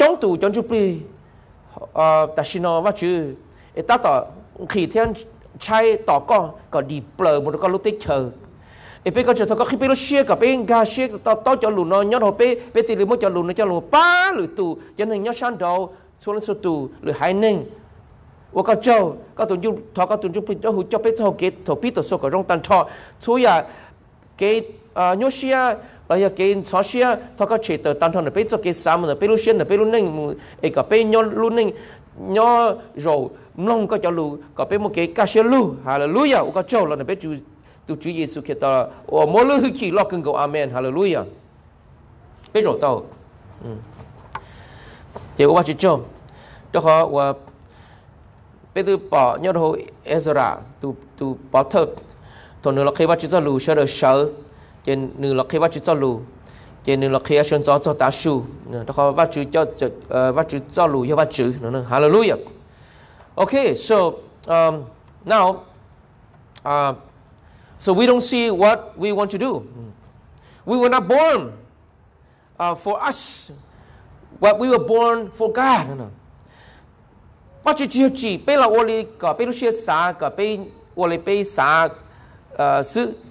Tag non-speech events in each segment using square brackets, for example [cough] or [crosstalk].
chống tù cho chụp đi ta xin nó và chứ. Ta tỏ khi thiên chay tỏ con có đi bờ một con lúc tích chờ. E pe ko cho ko khi pe lo shie ka pe ga shie to to cho lùn no nyo ho pe pe ti lu mo cho lu no cho lu pa lu tu cho nên nyo shan do số lên số tu lu hai ning wo ka cho ka tu ju tho ka tu ju pe cho hu cho pe cho ke tho pi to so ka rong tan tho chu ya 啊嘅啊 nhớ xia bây giờ cái chó xia thọ cái chế tờ tan thọ này bây giờ cái sao mà bây lúc xia này bây lúc neng mu ấy cái bây nhớ lúc neng nhớ rồi mông cái cho lu cái bây một cái cá xia lu hallelujah cái cho là này bây chú tu chú Giêsu kia ta ở mỗi lúc khi lo cần cầu amen hallelujah bây giờ tao ừ thì tôi chỉ cho đó họ và bây giờ bỏ nhớ hồ Ezra tu tu bỏ thật thôi nữa là khi bắt chước lù sợ được sợ trên nữa là khi bắt chước lù trên nữa là khi sơn cho cho ta su đó họ bắt chước cho bắt chước cho lù cho bắt chước nữa hallelujah okay so um, now uh, so we don't see what we want to do we were not born uh, for us what we were born for God 我就只只被了我哩个被路些啥个被我哩被啥呃是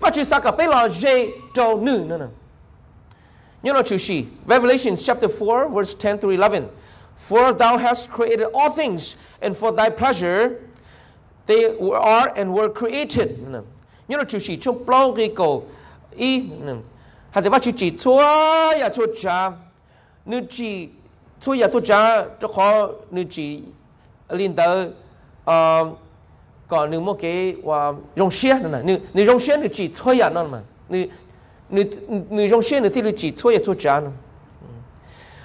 Pace pela je to nu no no. Nyono chushi. Revelation chapter 4 verse 10 through 11. For thou hast created all things and for thy pleasure they were, are and were created. Nyono chushi chong plong Riko. ko i ha te pace chi tua ya chu cha nu chi tua ya tu cha to kho nu chi Linda. um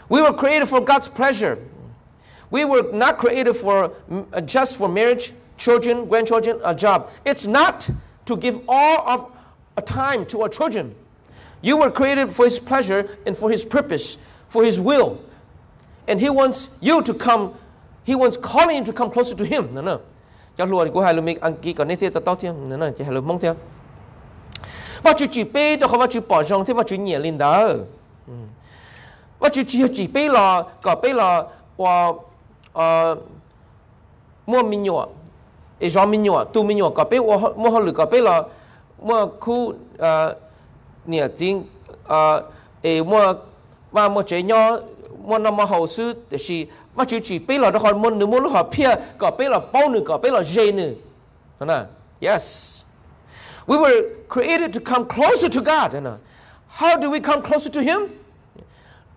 we were created for God's pleasure. We were not created for just for marriage children grandchildren a job. It's not to give all of a time to our children. You were created for his pleasure and for his purpose for his will. And he wants you to come he wants calling you to come closer to him. No no. cho luôn của hai lu mi ăn kí còn nên thế tao thêm. Nữa này chỉ hai lu mong thêm và chú chỉ bê tôi không và chú bỏ rong, thế và chú nhẹ lên đó. Ừ. Và chú chỉ chỉ bê là, có bê là và mua mi nhọ ấy rong mi nhọ tu mi nhọ có bê mua hoa lử, có bê là mua khu ờ nhẹ chính ấy mua và mua chế nhỏ mua năm mua hậu sư thì mà yes. We were created to come closer to God นะ how do we come closer to him?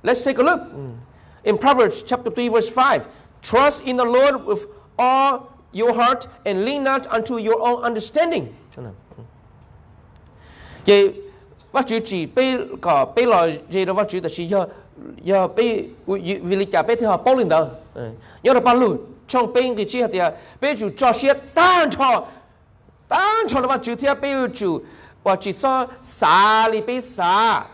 Let's take a look. Mm. In Proverbs chapter 3 verse 5 trust in the Lord with all your heart and lean not unto your own understanding. Mm. Vậy bác giờ bây vì lý trả bây thì họ bao lần đó nhớ là bao lần trong bên cái chi hạt tiệt bây chủ cho xe tan cho tan cho là chủ thì bây chủ, và chỉ cho xả lý bây xả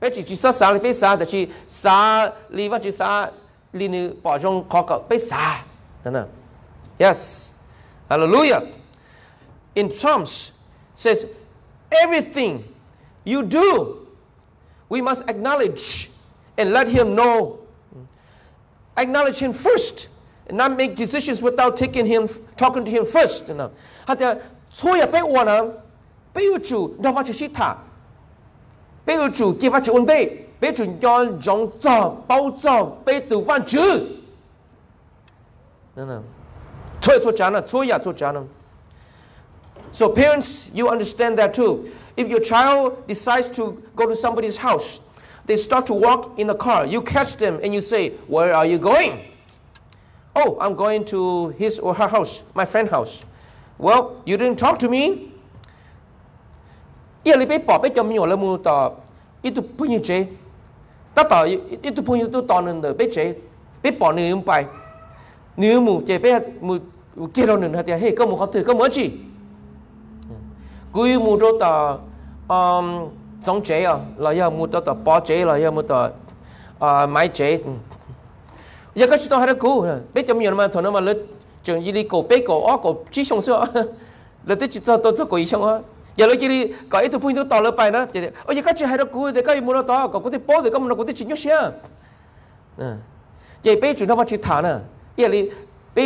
bây chỉ chỉ cho xả lý bây xả thì chỉ xả li và chỉ xả li nữ bỏ trong khó cỡ bây xả đó nè yes. Hallelujah. In Psalms says, everything you do we must acknowledge and let him know. Acknowledge him first and not make decisions without taking him, talking to him first. You know. no. So parents, you understand that too. If your child decides to go to somebody's house, they start to walk in the car. You catch them and you say, Where are you going? Oh, I'm going to his or her house, my friend's house. Well, you didn't talk to me. Ia pe pe cho mi ola itu itu mới mua đồ ta um giống chế à. Là giờ mua đồ ta bỏ chế là giờ mua đồ à máy chế giờ các chị chuyện hay cú biết chấm nhiều mà thôi nó mà lấy trường gì đi cổ bé cổ ó cổ chỉ xong xưa. [laughs] Là tới chỉ cho tôi cho cổ ý xong á. Giờ lấy chỉ có ít phun tôi tỏ lên bài đó. Ôi, giờ các chị hay đó cũ thì các mua nó tỏ có cái bỏ bó thì mua nó có cái chỉ nhớ xe. Giờ bé chúng ta phải chỉ thả nè. Giờ đi We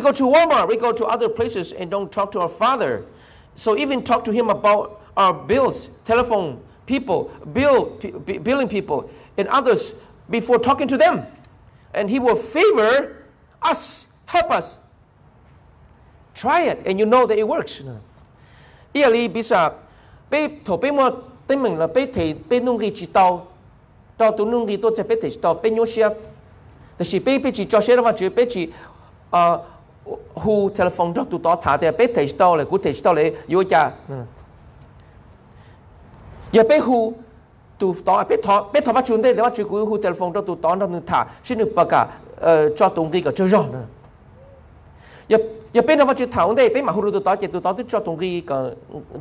go to Walmart, we go to other places and don't talk to our father. So even talk to him about our bills, telephone people, bill billing people and others before talking to them, and he will favor us, help us. Try it, and you know that it works. 夜里比萨被头被么 tới mình là bé thì bé nung gì chỉ tàu tàu tụi nung gì tôi sẽ bé chỉ tàu bé nhớ xe thì chỉ bé bé chỉ cho xe đó mà chỉ bé chỉ hu telephone cho tụi tao thả thì bé thì tàu là cú thì tàu là vô cha. Giờ bé hu tụi tao bé thọ bé thọ mà chúng đây để mà chỉ cú hu telephone cho tụi tao nó thả, xin được bà cả ờ cho tụi gì cả cho chơi rồi. Giờ giờ bên nó mà chỉ thảo đây bên mà hu tụi tao chỉ tụi tao tức cho tụi gì cả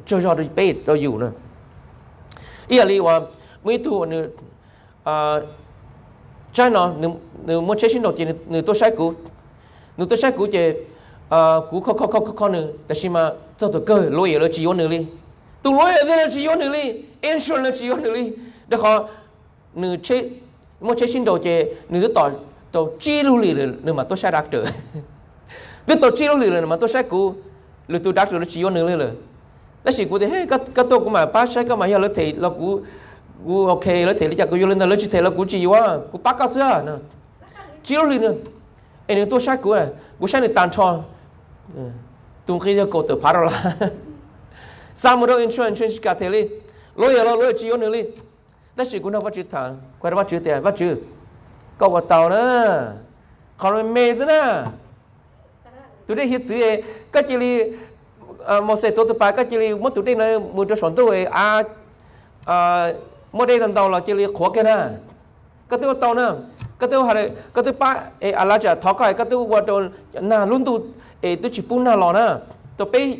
cho chơi được bên rồi dù nữa ý là, wa mi tu ni à China ni ni muốn chơi sinh đồ chơi, ni tôi sai cú, ni tôi sai cú ờ, chơi, à cú khó khó khó khó khó nữa tại sao mà cho tôi cơ lối ở chỉ vô nữa đi. Tôi lối ở đây chỉ vô nữa đi insurance chỉ vô nữa đi. Để họ ni chơi, muốn chơi sinh đồ chơi, ni tôi tỏ tôi chi lưu lì nữa mà tôi sai đặc trở tôi tôi chi lưu lì nữa mà tôi sai cú, lừa tôi đặc trở nó chỉ vô nữa rồi 那是古的嘿，个个多古嘛，巴西个嘛要了提了古古 OK 了提了，个有人了去提了古几哇，古八个字啊，那只有呢，哎你多晒古哎，古晒你单穿，嗯，东西就够得爬到了，三毛都 insurance insurance 卡提哩，罗也罗罗只有你哩，那是古那挖掘塘，怪挖掘的挖掘，搞挖到呢，看到妹子呢，都得些子哎，个这里。Ờ, một số tổ bài các chị là một tổ chức này một cho sản tuổi. À ờ, à một đây lần đầu là chị là khó cái na cái tôi tàu na cái tôi hay các tôi ba ấy à là chả thọ cái các tôi qua tôi na luôn tu ấy tôi chỉ phun na lò na tôi bây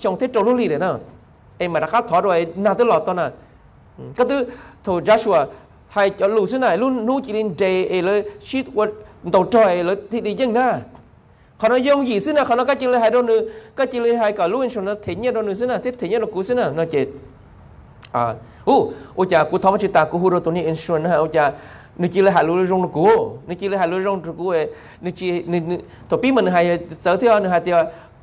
trong thế trâu luôn lì đấy na ấy mà đã khát thọ rồi na tôi lọt tao na các tôi thôi Joshua hay cho lù xứ này luôn nu chị lên day ấy là shit what đầu trời là thì đi dân na ขอนยงยีสินะขอนก็จิเลยหายโดนึก็จิเลยหายกับลูกอินชนเถียนโดนึสินะเถียนโดกูสินะนเจอ่าอู้อุจากูทอมจิตากูฮูโรตัวนี้อินชนนะอุจานึจิเลยหายรู้เรื่องกูนึจิเลยหายรู้เรื่องกูเอนึจินึนึตัวปีมันหายเจอเที่ยวนึหายเที่ยว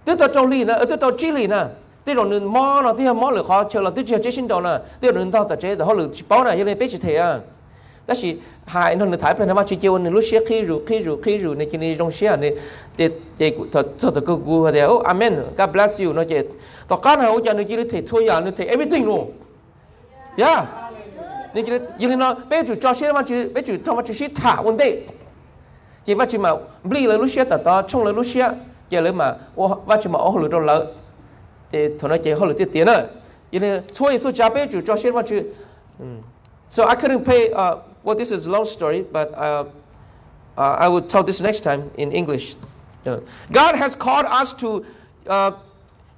ตัวตัวจงลีนะตัวตัวจิลีนะตัวนึงมอนะที่มอหรือเขาเชื่อเราตัวเชื่อเจสินโดนะตัวนึงต่อแต่เจแต่เขาหรือเป้านะยังเลยเป็ดเทีย 但是海那那台北那嘛去结婚，你路些开入开入开入，你今天用些你这这他他他个古他的哦，Amen。God bless you，那这，到干那我讲你今天提错样，你提 everything 咯，yeah。你今天今天那别就抓些嘛，就别就他妈就是他问题，这嘛就嘛，不离了路些，到到冲了路些，这了嘛，我我就嘛我好了到了，这他那这好了这点呢，因为错也错，加别就抓些嘛就，嗯。So I couldn't pay uh, well this is a long story but uh, uh, I will tell this next time in English. Uh, God has called us to uh,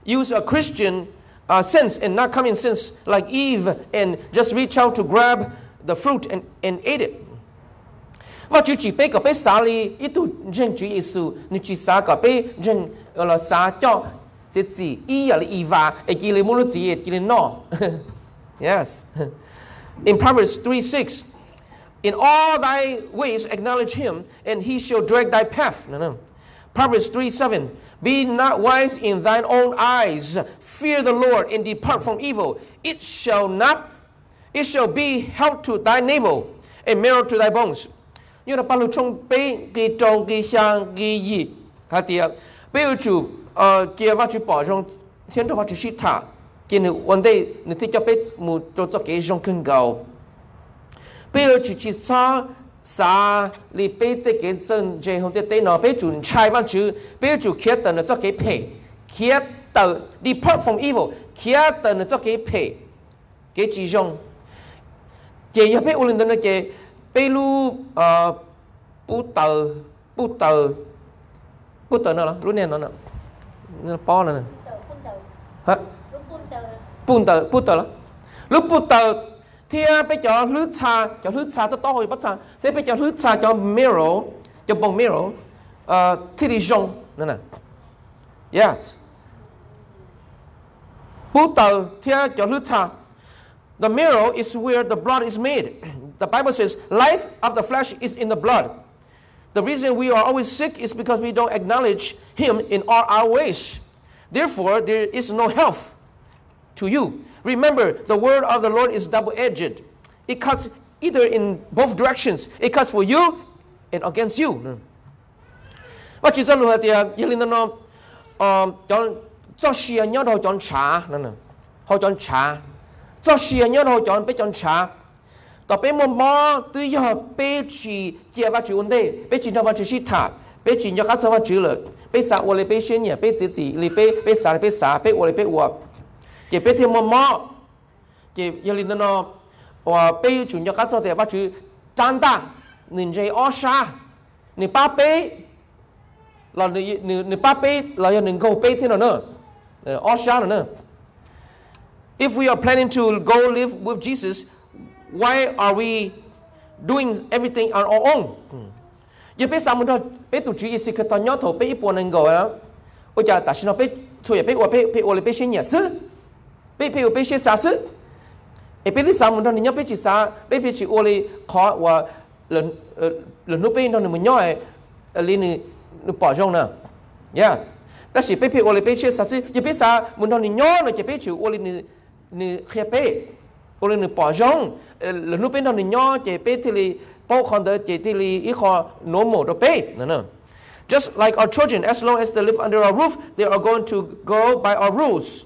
use a Christian uh, sense and not common sense like Eve and just reach out to grab the fruit and, and eat it. Yes. [laughs] In Proverbs 3 6, in all thy ways acknowledge him, and he shall direct thy path. No, no. Proverbs 3 7. Be not wise in thine own eyes. Fear the Lord and depart from evil. It shall not, it shall be help to thy navel, a marrow to thy bones. You know, palu chung Pei, ki chong ki xiang ki yi. Ha tia. Pe chu uh, kia va chu bỏ trong thiên trò va chu one day, ni ti mu cho cho ke jong kun gao. bây giờ chỉ chỉ sa sa li bây tê kiến dân dây hồng tê tê nó bây chủ chai văn chứ bây giờ chủ kia tờ nó cho cái phe kia tờ depart from evil kia tờ nó cho cái phe cái chỉ dùng cái nhập bây ulin tờ nó cái bây lu ờ bút tờ bút tờ bút tờ nó là lúc nè nó là nó po nó nè hả bút tờ bút tờ lúc bút tờ thì bây giờ lướt xa cho lướt xa tôi to hồi bắt xa thế bây giờ lướt xa cho mirror cho bông mirror ờ thì đi dùng nữa nè yes bún tờ thì cho lướt xa The mirror is where the blood is made. The Bible says, life of the flesh is in the blood. The reason we are always sick is because we don't acknowledge Him in all our ways. Therefore, there is no health to you. Remember, the word of the Lord is double edged. It cuts either in both directions. It cuts for you and against you. Và chỉ dân lùa thì yên linh nó chọn cho xìa nhớ đâu chọn trà nè nè. Họ chọn trà. Cho xìa nhớ đâu chọn bé chọn trà. Tỏ bé mồm bó tư giờ bé chỉ chia vào chữ ổn đề. Bé chỉ nó vào chữ xí thả. Bé chỉ nhớ các chữ vào chữ lợi. Bé xa ổ lệ bé xuyên nhẹ. Bé chữ chỉ lì bé bé xa, lì bé xa, Bé ổ lệ bé ổ chỉ biết thêm một mỏ chỉ giờ linh nó và bây chủ nhật các cháu thì bắt chú trang ta nên chơi ở xa nên ba bê là nên nên ba bê là giờ nên go bê thế nào nữa? Ờ, ở xa nữa if we are planning to go live with Jesus, why are we doing everything on our own? Hmm. Giờ bây sao mình thôi bây tụi chú ý sự cái tao nhớ thổ bây ít buồn nên go á. Bây giờ ta xin nó bây thôi bây ở bây bây ở bên xin nhà sư? 被被有被些啥事？哎，被这啥么？你要被去啥？被被去我哩考我人呃人都被那你们要哎，呃哩你你保重呢，yeah。但是被被我哩被些啥事？也被啥？么？你要呢？就被去我哩你你害被，我哩你保重。呃，人都被那你要就被这里包含的这这里一个 normal 的被，那那。Just like our children, as long as they live under our roof, they are going to go by our rules.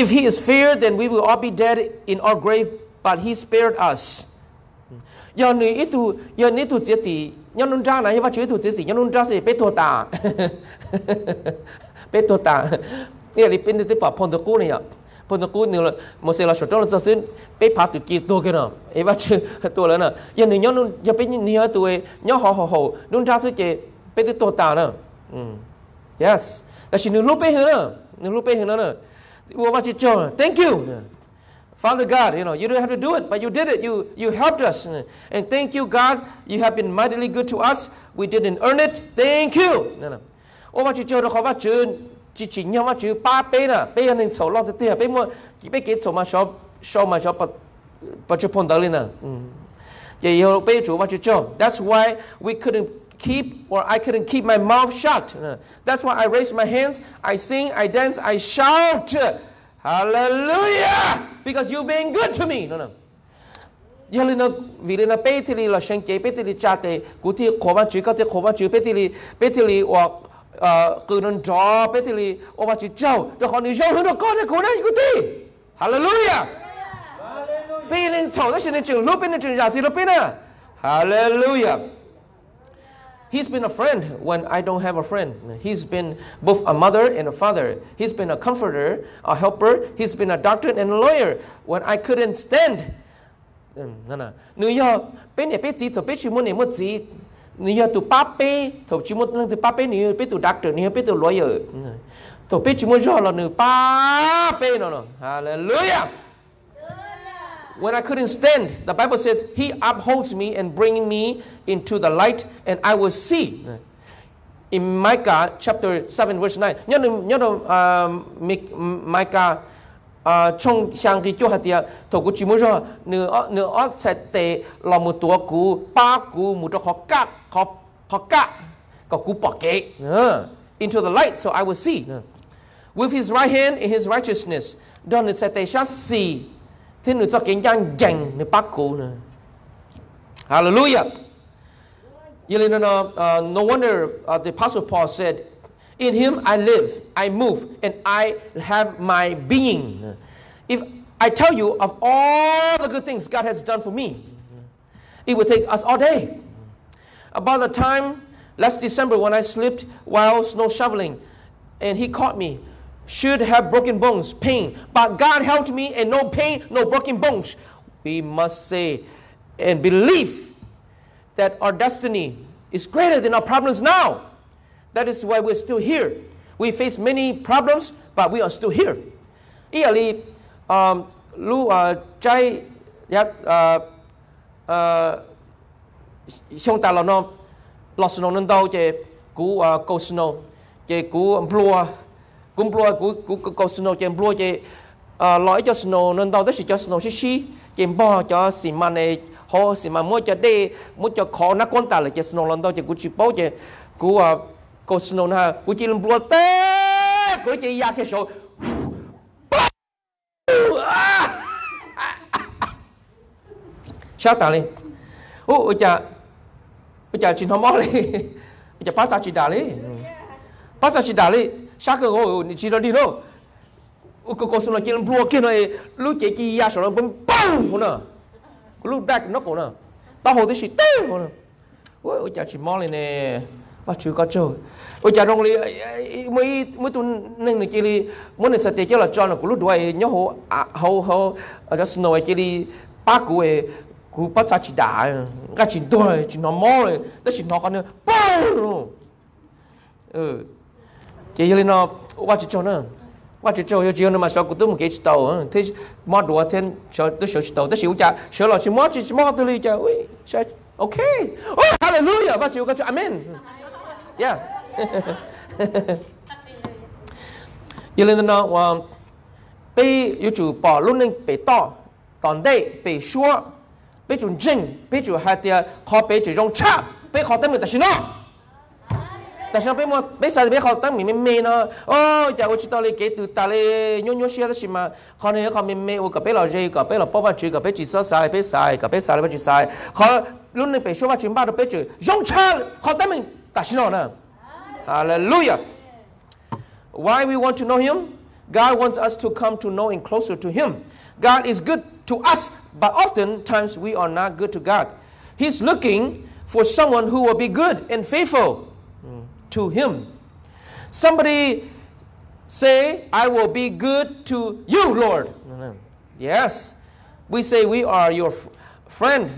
If he is feared, then we will all be dead in our grave, but he spared us. Giờ nửa ít tu, giờ nửa tu chết gì nhân nun ra này và chữ thủ chỉ nhân nun ra gì bé thua ta bé thua ta นี่ลิเป็นที่ปะพอนตะกูเนี่ยพนตะกูเนี่ยมเสลาชดเราจะซื้อไปพาตุกีตัวกันเนาะเอว่าชื่อตัวแล้วเน่ะยันหนึ่งย้อนนุ่นอย่าไปเนี่ยตัวย้อนห่อห่อห่อนุ่นจ้าซื้อเจไปที่ตัวตาเนาะอืม yes แต่สิ่งหนึ่งรู้ไปเหรอเนาะนึ่งรู้ไปเหรอเนาะ Well, what you do? Thank you. Father God, you know, you don't have to do it, but you did it. You, you helped us. And thank you, God. You have been mightily good to us. We didn't earn it. Thank you. Oh, what you mà Oh, what you khó mà chứ that's why we couldn't keep or I couldn't keep my mouth shut. That's why I raise my hands, I sing, I dance, I shout. Hallelujah! Because you've been good to me. No, no. Giờ nó vì nó bê thì là sinh chế bê thì cha tê cụ thì khó mà chữ có thể khó mà chữ bê thì bê thì hoặc cứ nên cho bê thì ô mà chữ châu rồi còn đi châu hơn nó có thể cố này cụ thì Hallelujah! Bê nên chầu đó xin nên chừng lúc bê nên chừng giả gì lúc bê nè Hallelujah! He's been a friend when I don't have a friend. He's been both a mother and a father. He's been a comforter, a helper. He's been a doctor and a lawyer when I couldn't stand. Um, nếu giờ bên này bên gì thì bên chỉ muốn này muốn gì. Ba bê thì chỉ muốn lần tụ ba bê nếu bên tụ doctor nếu bên tụ lawyer. Thì bên chỉ muốn cho là ba bê nó nó. Hallelujah. When I couldn't stand, the Bible says, He upholds me and bringing me into the light, and I will see. In Micah chapter 7, verse 9. Nhớ đừng nhớ đâu Micah trong sang cái chỗ hạt thầu của muốn cho nửa nửa sẽ tệ là một tua cú ba cú một chỗ khó cắt khó khó cắt có cú bỏ kế into the light so I will see with his right hand in his righteousness. Là sẽ tay sát xì. Thế nữa cho. Hallelujah. Uh, no wonder uh, the Apostle Paul said, In him I live, I move, and I have my being. If I tell you of all the good things God has done for me, it would take us all day. About the time last December when I slipped while snow shoveling and he caught me, should have broken bones, pain, but God helped me and no pain, no broken bones. We must say and believe that our destiny is greater than our problems now. That is why we're still here. We face many problems, but we are still here. Ý là um, lu uh, trái ya uh, uh, xong ta là nó lọt snow nên đâu chế cú câu snow chế cú blua cú blua cú cú câu snow chế blua chế ờ, lõi cho snow, nên đâu tức cho snow xí xí. Chế bò cho xì mà này họ xì mà mua cho đê, mua cho khó nó quan ta là chế snow, lần đâu chế cú chỉ bao chế ờ, cú câu snow na cú chỉ làm blua tê cú chỉ ya cái số. Sao ta lên? Ô ôi chà ô chà chuyện mò lên. Ô chà bắt chỉ đà lên. Bắt chỉ đà lên sao cơ ô chỉ đó đi đâu? Ô cô cô xuống là chuyện bùa kia này. Lúc chị chị ya sổ bấm bang cô nè lúc back nó cô nè tao hồ tới chỉ tê cô nè ôi ôi chà chuyện mò lên nè. Bắt chú có chơi ôi chà rong li mới mới tuần nên này chỉ li muốn nên sẽ tiết cho là cho nó cũng lúc đuôi nhớ hồ à, hồ hồ ở đó snow chỉ li ba cú cú bắt sa chỉ đá cái chỉ đuôi chỉ nó mò rồi đó chỉ nó còn nữa bang ừ chỉ li nó qua chỉ cho nữa. Qua chỉ cho chỉ nó mà sao cũng tôi một cái chỉ tàu ờ. thế mót đùa thêm cho tôi sửa chỉ tàu. Tôi sửa chả sửa là chỉ mót chỉ mót tôi đi chả. Ui sao ok. Oh hallelujah. Bắt chịu cái amen. Yeah. Yêu lên nó và bị yêu chủ bỏ luôn nên bị to, toàn đây bị xua, bị chủ chính, bị chủ hai tia ờ, khó bị chủ rong chạp, bị khó tâm người ta xin nó. 但是俾我俾晒俾學生妹妹妹呢，哦，就我知道你幾度大咧，nhỏ nhỏ 些的是嘛，可能可妹妹我隔壁老師，隔壁老爸爸住，隔壁住收晒，俾晒，隔壁晒，俾住晒，可論你被說話全部都俾住，用差學生們大聲講呢，Hallelujah。Why we want to know Him? God wants us to come to know and closer to Him. God is good to us, but oftentimes we are not good to God. He's looking for someone who will be good and faithful to Him. Somebody say, I will be good to you, Lord. Yes. We say we are your friend.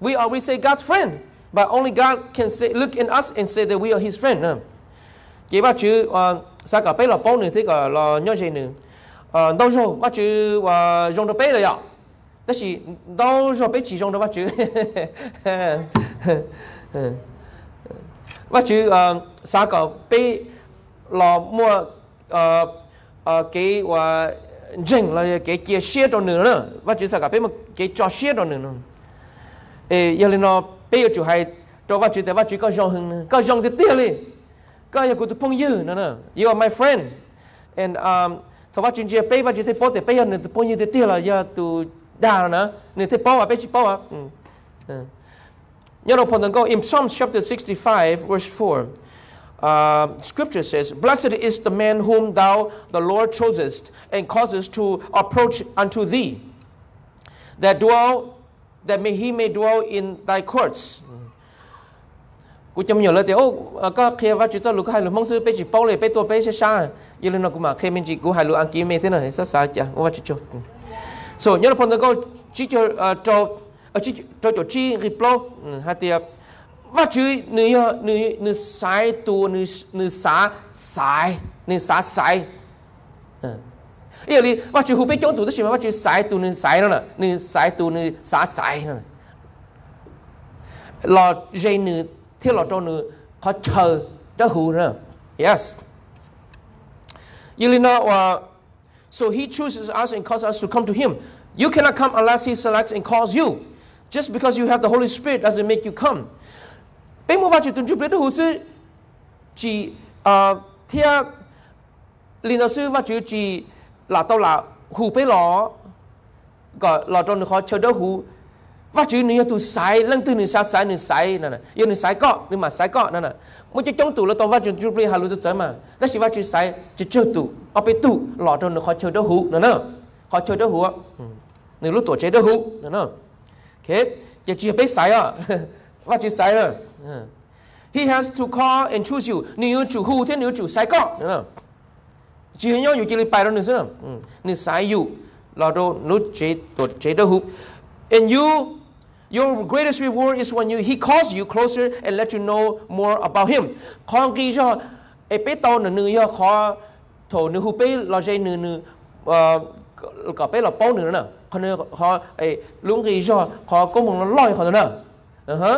We we say God's friend. But only God can say, look in us and say that we are His friend. Chỉ bác chữ sa cả là bao nữa thế cả là nhớ gì nữa. Đâu rồi bác chữ dùng được bé rồi ạ. Đó là đâu rồi bé chỉ dùng được bác chữ. [laughs] Bác chữ sa cả bé là mua cái và dừng là cái kia xe đó nữa nữa. Bác chữ sa cả bé mà cái cho xe đó nữa nữa. Ê, giờ lên nó bây giờ chủ hay cho vào chủแต่ว่าchủ có dòng hưng có dòng thì tiếc đi có giờ cũng phong dư nữa nè you are my friend and um thọ vào chủ chỉ bây vào chủ thì bỏ thì bây giờ nữa thì phong dư thì tiếc là giờ tu đa nữa nữa thì bỏ à bây chỉ bỏ à nhớ phần go in Psalms chapter 65 verse 4 Uh, scripture says, Blessed is the man whom thou, the Lord, choosest and causest to approach unto thee, that dwell that may he may dwell in thy courts. Cú chăm nhiều lời thì mong lệ thế. So nhớ là phần đó chỉ cho cho chỉ replo hai tiệp và chữ nữ nữ nữ sai tu nữ nữ xá sai nữ xá sai ý là và chữ hụt bên chỗ tụ tức là và chữ sai tu nên sai nó nè nên sai tu nên xá sai nó lò dây nữ thiết lò cho nữ có chờ đó hụ nữa yes you know uh, so he chooses us and calls us to come to him you cannot come unless he selects and calls you just because you have the Holy Spirit doesn't make you come. bên mua vào chữ tuần chụp lấy hụ sư chỉ theo liền là sư và chữ chỉ là tao là hù bê lọ có lọ trong họ chờ đỡ hù và chữ này tu sai lần từ này sai sai này sai nè nè yêu này sai có nhưng mà sai có nè nè một cái trong tủ là tao và chữ chữ bê hà lu tự mà đó là và chữ sai chữ chờ tủ ở bên tủ lọ trong họ chờ đỡ hù nè nè họ chờ đỡ hù nếu lúc tuổi chờ đỡ hù nè nè ok chỉ chỉ biết sai à và chữ sai rồi He has to call and choose you. Nếu chủ hù thế nếu chủ sai có nè chỉ nhauอยู่ที่ไปแล้วนึกซึ่งนึกสายอยู่เราดูนุเจตัวเจดหุ and you your greatest reward is when you he calls you closer and let you know more about him ของกี่ชอเอเปตอนนึงยอขอโถนึ ก็ไปหลบเป้าหนึ่งนะคนเนอขอไอ้ลุงกีชอขอก้มลงลอยคนนะนอฮะ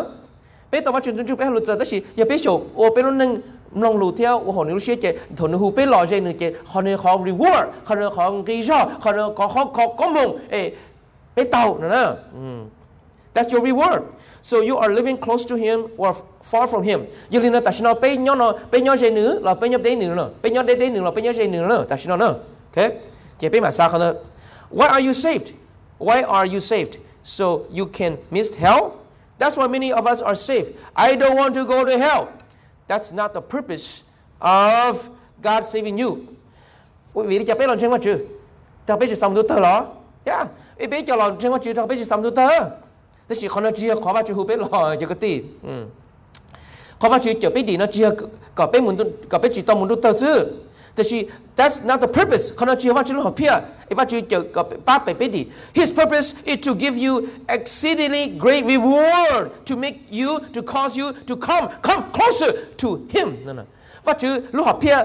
ไปต่อมาจุดจุนจุไปหลุดเจอแต่สิอย่าไปโฉบโอเป็นรุ่นหนึ่งลองรูเที่ยวโอ้โหนี่รู้เชี่ยเจถนหูไปหล่อเจหนึ่งเจคนเนอขอรีวอร์ดคนเนอของกีชอคนเนอขอขอขอก้มลงไอ้ไปเต่านะนะ that's your reward so you are living close to him or far from him ยืนนะแต่ฉันเอาไปย้อนเอาไปย้อนใจหนึ่งเราไปย้อนได้หนึ่งเราะไปย้อนได้ไหนึ่งเราไปย้อนใจหนึ่งเราแต่ฉันเอาเนาะโอเค sao không why are you saved why are you saved so you can miss hell that's why many of us are saved I don't want to go to hell That's not the purpose of God saving you. Quý vị đi chả biết lòng chân mà chứ. Chả biết xong tôi tơ đó. Yeah. Ý biết cho lòng chân mà chứ, chả biết xong tôi tơ. Thế chỉ còn nó chia khó vào chứ hữu biết lò cho cái tỷ. Khó vào chứ chả biết đi nó chia có biết muốn có biết chỉ tao muốn tôi tơ chứ. 但是 that's not the purpose. 可能只发出好偏，一发出就个八百倍的。His purpose is to give you exceedingly great reward, to make you, to cause you to come, come closer to Him. นั่นน่ะว่าชื่อลูกหอบเพีย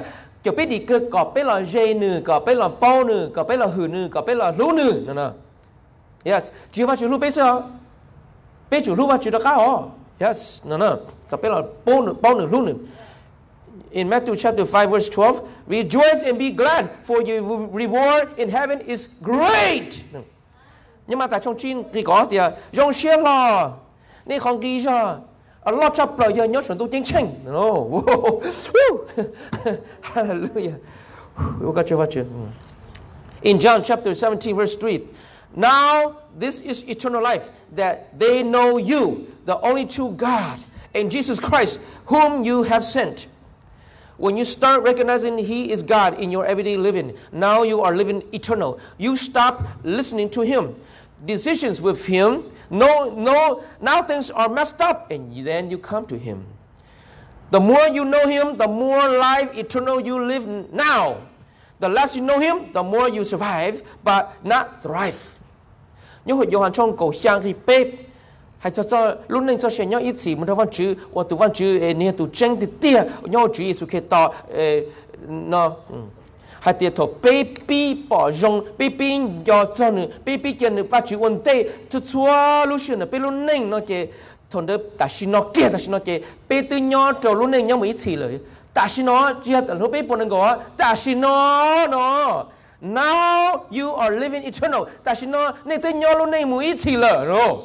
จะไปดีก็กอบไปละเจนึกอบไปละป้อนึกอบไปละหืนึกอบไปละรู้นึนั่นน่ะ yes จีว่าชื่อลูกไปเสียไปจู่ลูกว่าชื่อตะก้าอ๋อ yes นั่นน่ะกอบไปละป้อนึป้อนึรู้นึ in Matthew chapter 5 verse 12 rejoice and be glad for your reward in heaven is great. Nhưng mà tại trong chín thì có thì dùng xe lò nên không ghi cho Allah chấp lời giờ nhớ chuẩn tu chính chính no. [laughs] [laughs] Hallelujah. In John chapter 17 verse 3 now this is eternal life that they know you the only true God and Jesus Christ whom you have sent when you start recognizing He is God in your everyday living, now you are living eternal. You stop listening to Him. Decisions with Him, no, no, now things are messed up, and then you come to Him. The more you know Him, the more life eternal you live now. The less you know Him, the more you survive, but not thrive. Nhưng hồi Johann trong cầu xiang thì bếp hay cho cho lúc này cho xem nhau ít gì một văn chữ và tụ văn chữ nè tụ tranh thì tia nhau chữ Giêsu khi to, nó hay tiệt thọ bê bê bỏ rong bê bê do cho nữa bê bê cho nữa phát chữ ổn định cho chúa lúc xưa nữa bê lúc này nó chỉ thằng đó ta xin nó kia ta xin nó chỉ bê từ nhau cho lúc này nhau một ít gì rồi ta xin nó chỉ là lúc bê bọn nó gọi ta xin nó nó now you are living eternal ta xin nó nên tới nhau luôn này mới ít gì rồi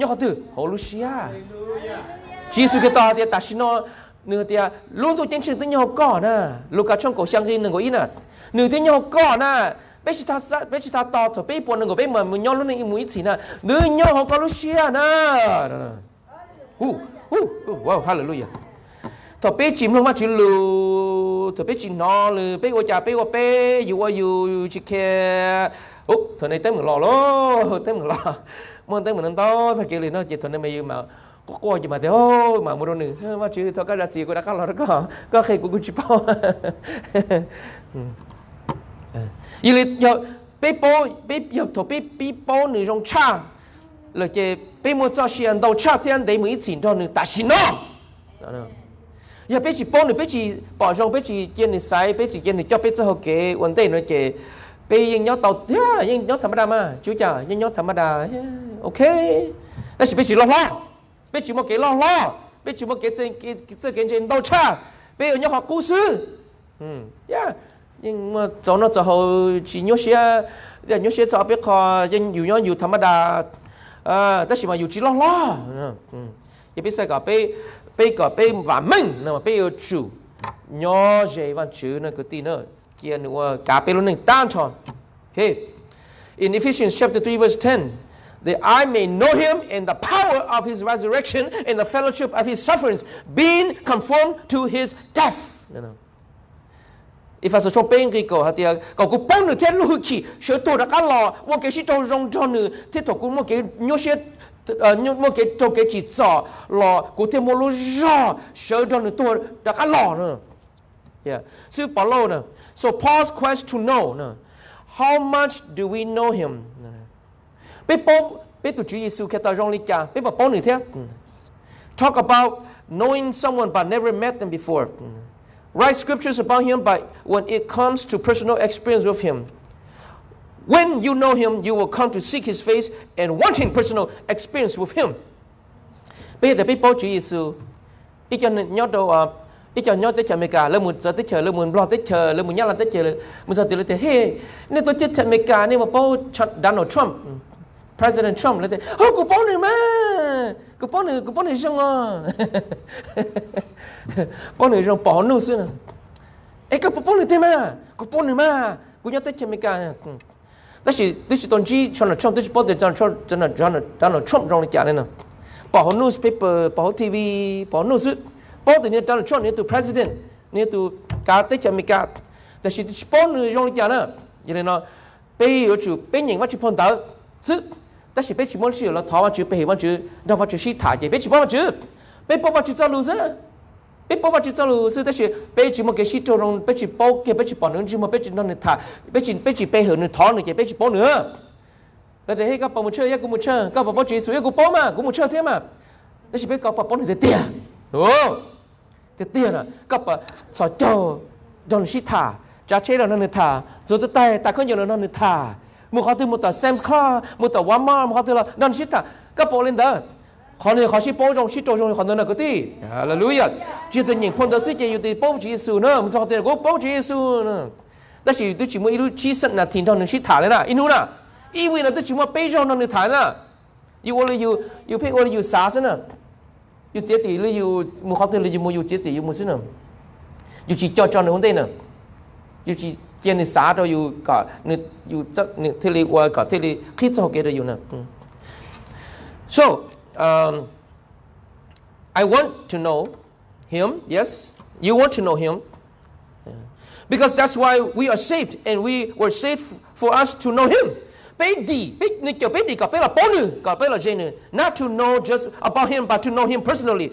nhớ họ từ Hallelujah. Jesus thì ta xin nó nửa tia à, luôn tu chân sự tới nhau cỏ nè. Lúc cả trong cổ sang gì nương có ý nè. Nửa tia nhau cỏ nè. Bây giờ ta bây giờ ta to thở bây giờ nương có bây mà mình nhau luôn này mũi chỉ nè. Nửa nhau họ có lúc xia nè hu hu wow, hallelujah. Thở bây chìm luôn mà chữ lù thở bây chìm nó lù bây giờ chả bây giờ bây giờ yêu chỉ kia úp, thở này tới mình lo lô. [laughs] Tới mình lo muốn tới mình to thật kêu liền nó chỉ thuần này mày mà có qua gì mà thế ô mà mua đồ nữa mà chứ thôi cái là gì cũng đã có lo đó có có khi cũng chỉ bao ý là giờ bị bao bị giờ thôi bị bị bao nữa trong cha. Là chỉ bị mua cho tiền đầu cha tiền để mấy tiền cho nữa ta xin nó. Giờ bị chỉ bao nữa bị chỉ bỏ trong bị chỉ tiền nữa sai bị chỉ tiền nữa cho bị cho học cái vấn đề nó chỉ bị những nhóm tàu yeah, những thầm đa mà chú chả những thầm đà ok 但是被chỉ lo lo 被举报给了了，被举报给这给这给人倒车，被人家好故事，嗯呀，nhưng mà cho nó cho hậu chỉ nhớ xe, nhớ xe cho biết họ nhưng nhiều nhớ nhiều thầm đa, à, tất mà nhiều chỉ lo lo, ừ, thì biết sao cả bị bị cả bị vả mình, nhưng mà bị chủ nhớ gì văn chữ nó cái tin nữa kia nữa cả bên luôn tan chọn okay in Ephesians chapter 3 verse 10 that I may know him in the power of his resurrection in the fellowship of his sufferings being conformed to his death. You know if as a cho bên cái cổ hạt tiền cổ cũng bao nhiêu thiên lưu chỉ sửa tổ đã cá lò một cái sĩ trâu rong cho nữa thế tổ cũng một cái ờ nhô một cái trâu cái chỉ rõ lò cũng thêm một lô rõ sửa cho nữa tổ đã cá lò nữa yeah. So Paulo nữa so Paul's quest to know nữa how much do we know him People, people Jesus get. People Talk about knowing someone but never met them before. Write scriptures about him but when it comes to personal experience with him. When you know him, you will come to seek his face and wanting personal experience with him. Bây people hey Donald Trump President Trump lấy thế, ô cô bố này mà, cô bố này, cô bố này xong à, bố này xong bỏ nụ xưa nè, ê, cô bố này thế mà, cô bố này mà, cô nhớ tới chém cả. đó chỉ đó chỉ tôn chỉ cho nó Trump, đó chỉ bố để cho nó cho nó cho nó cho nó Trump rong trong chả này nè, bỏ newspaper, bỏ TV, bỏ news, bố để như Donald Trump như từ president, như từ cả tới chém cả. đó chỉ bố này rong cái chả nè, vậy nên nó bây giờ chủ bây giờ mà chụp phong tao, chứ 但是被起毛去了，逃完去被完去，让完去是他的，被起包完去，被包完去走路是，被包完去走路是，但是被起毛给是做容，被起包给被起包能起毛被起那你他，被起被起被和你逃你给被起包nữa，那得嘿个包木车，一个木车，个包包只属一个包嘛，个木车添嘛，但是被个包包你得跌，哦，得跌了，个包操叫，让你是他，加车了那你他，做得带，打 开有了那你他。một họ từ một tờ Sam's Club một tờ Walmart một họ từ là đơn shit ta các bộ lên đó họ này họ chỉ bao trong shit trong họ nên là cái gì Hallelujah chỉ từ những phong đó sẽ chỉ từ bao chỉ số nữa một họ từ có bao chỉ số nữa đó chỉ tôi chỉ muốn ilu chỉ sẵn là thiên thằng nên shit thả lên à inu na ý vì là tôi chỉ muốn bây giờ nó nên thả na you only you you pay only you sa nữa you chết gì là you một họ từ là you mua you chết gì you mua xin nữa you chỉ cho cho nó vấn đề nữa you chỉ ជានិសាទៅយូក៏យូចឹកនិទិលីវល់ក៏ទិលីគិតចូលគេទៅយូណា So um I want to know him yes? You want to know him? Because that's why we are saved and we were saved for us to know him. not to know just about him but to know him personally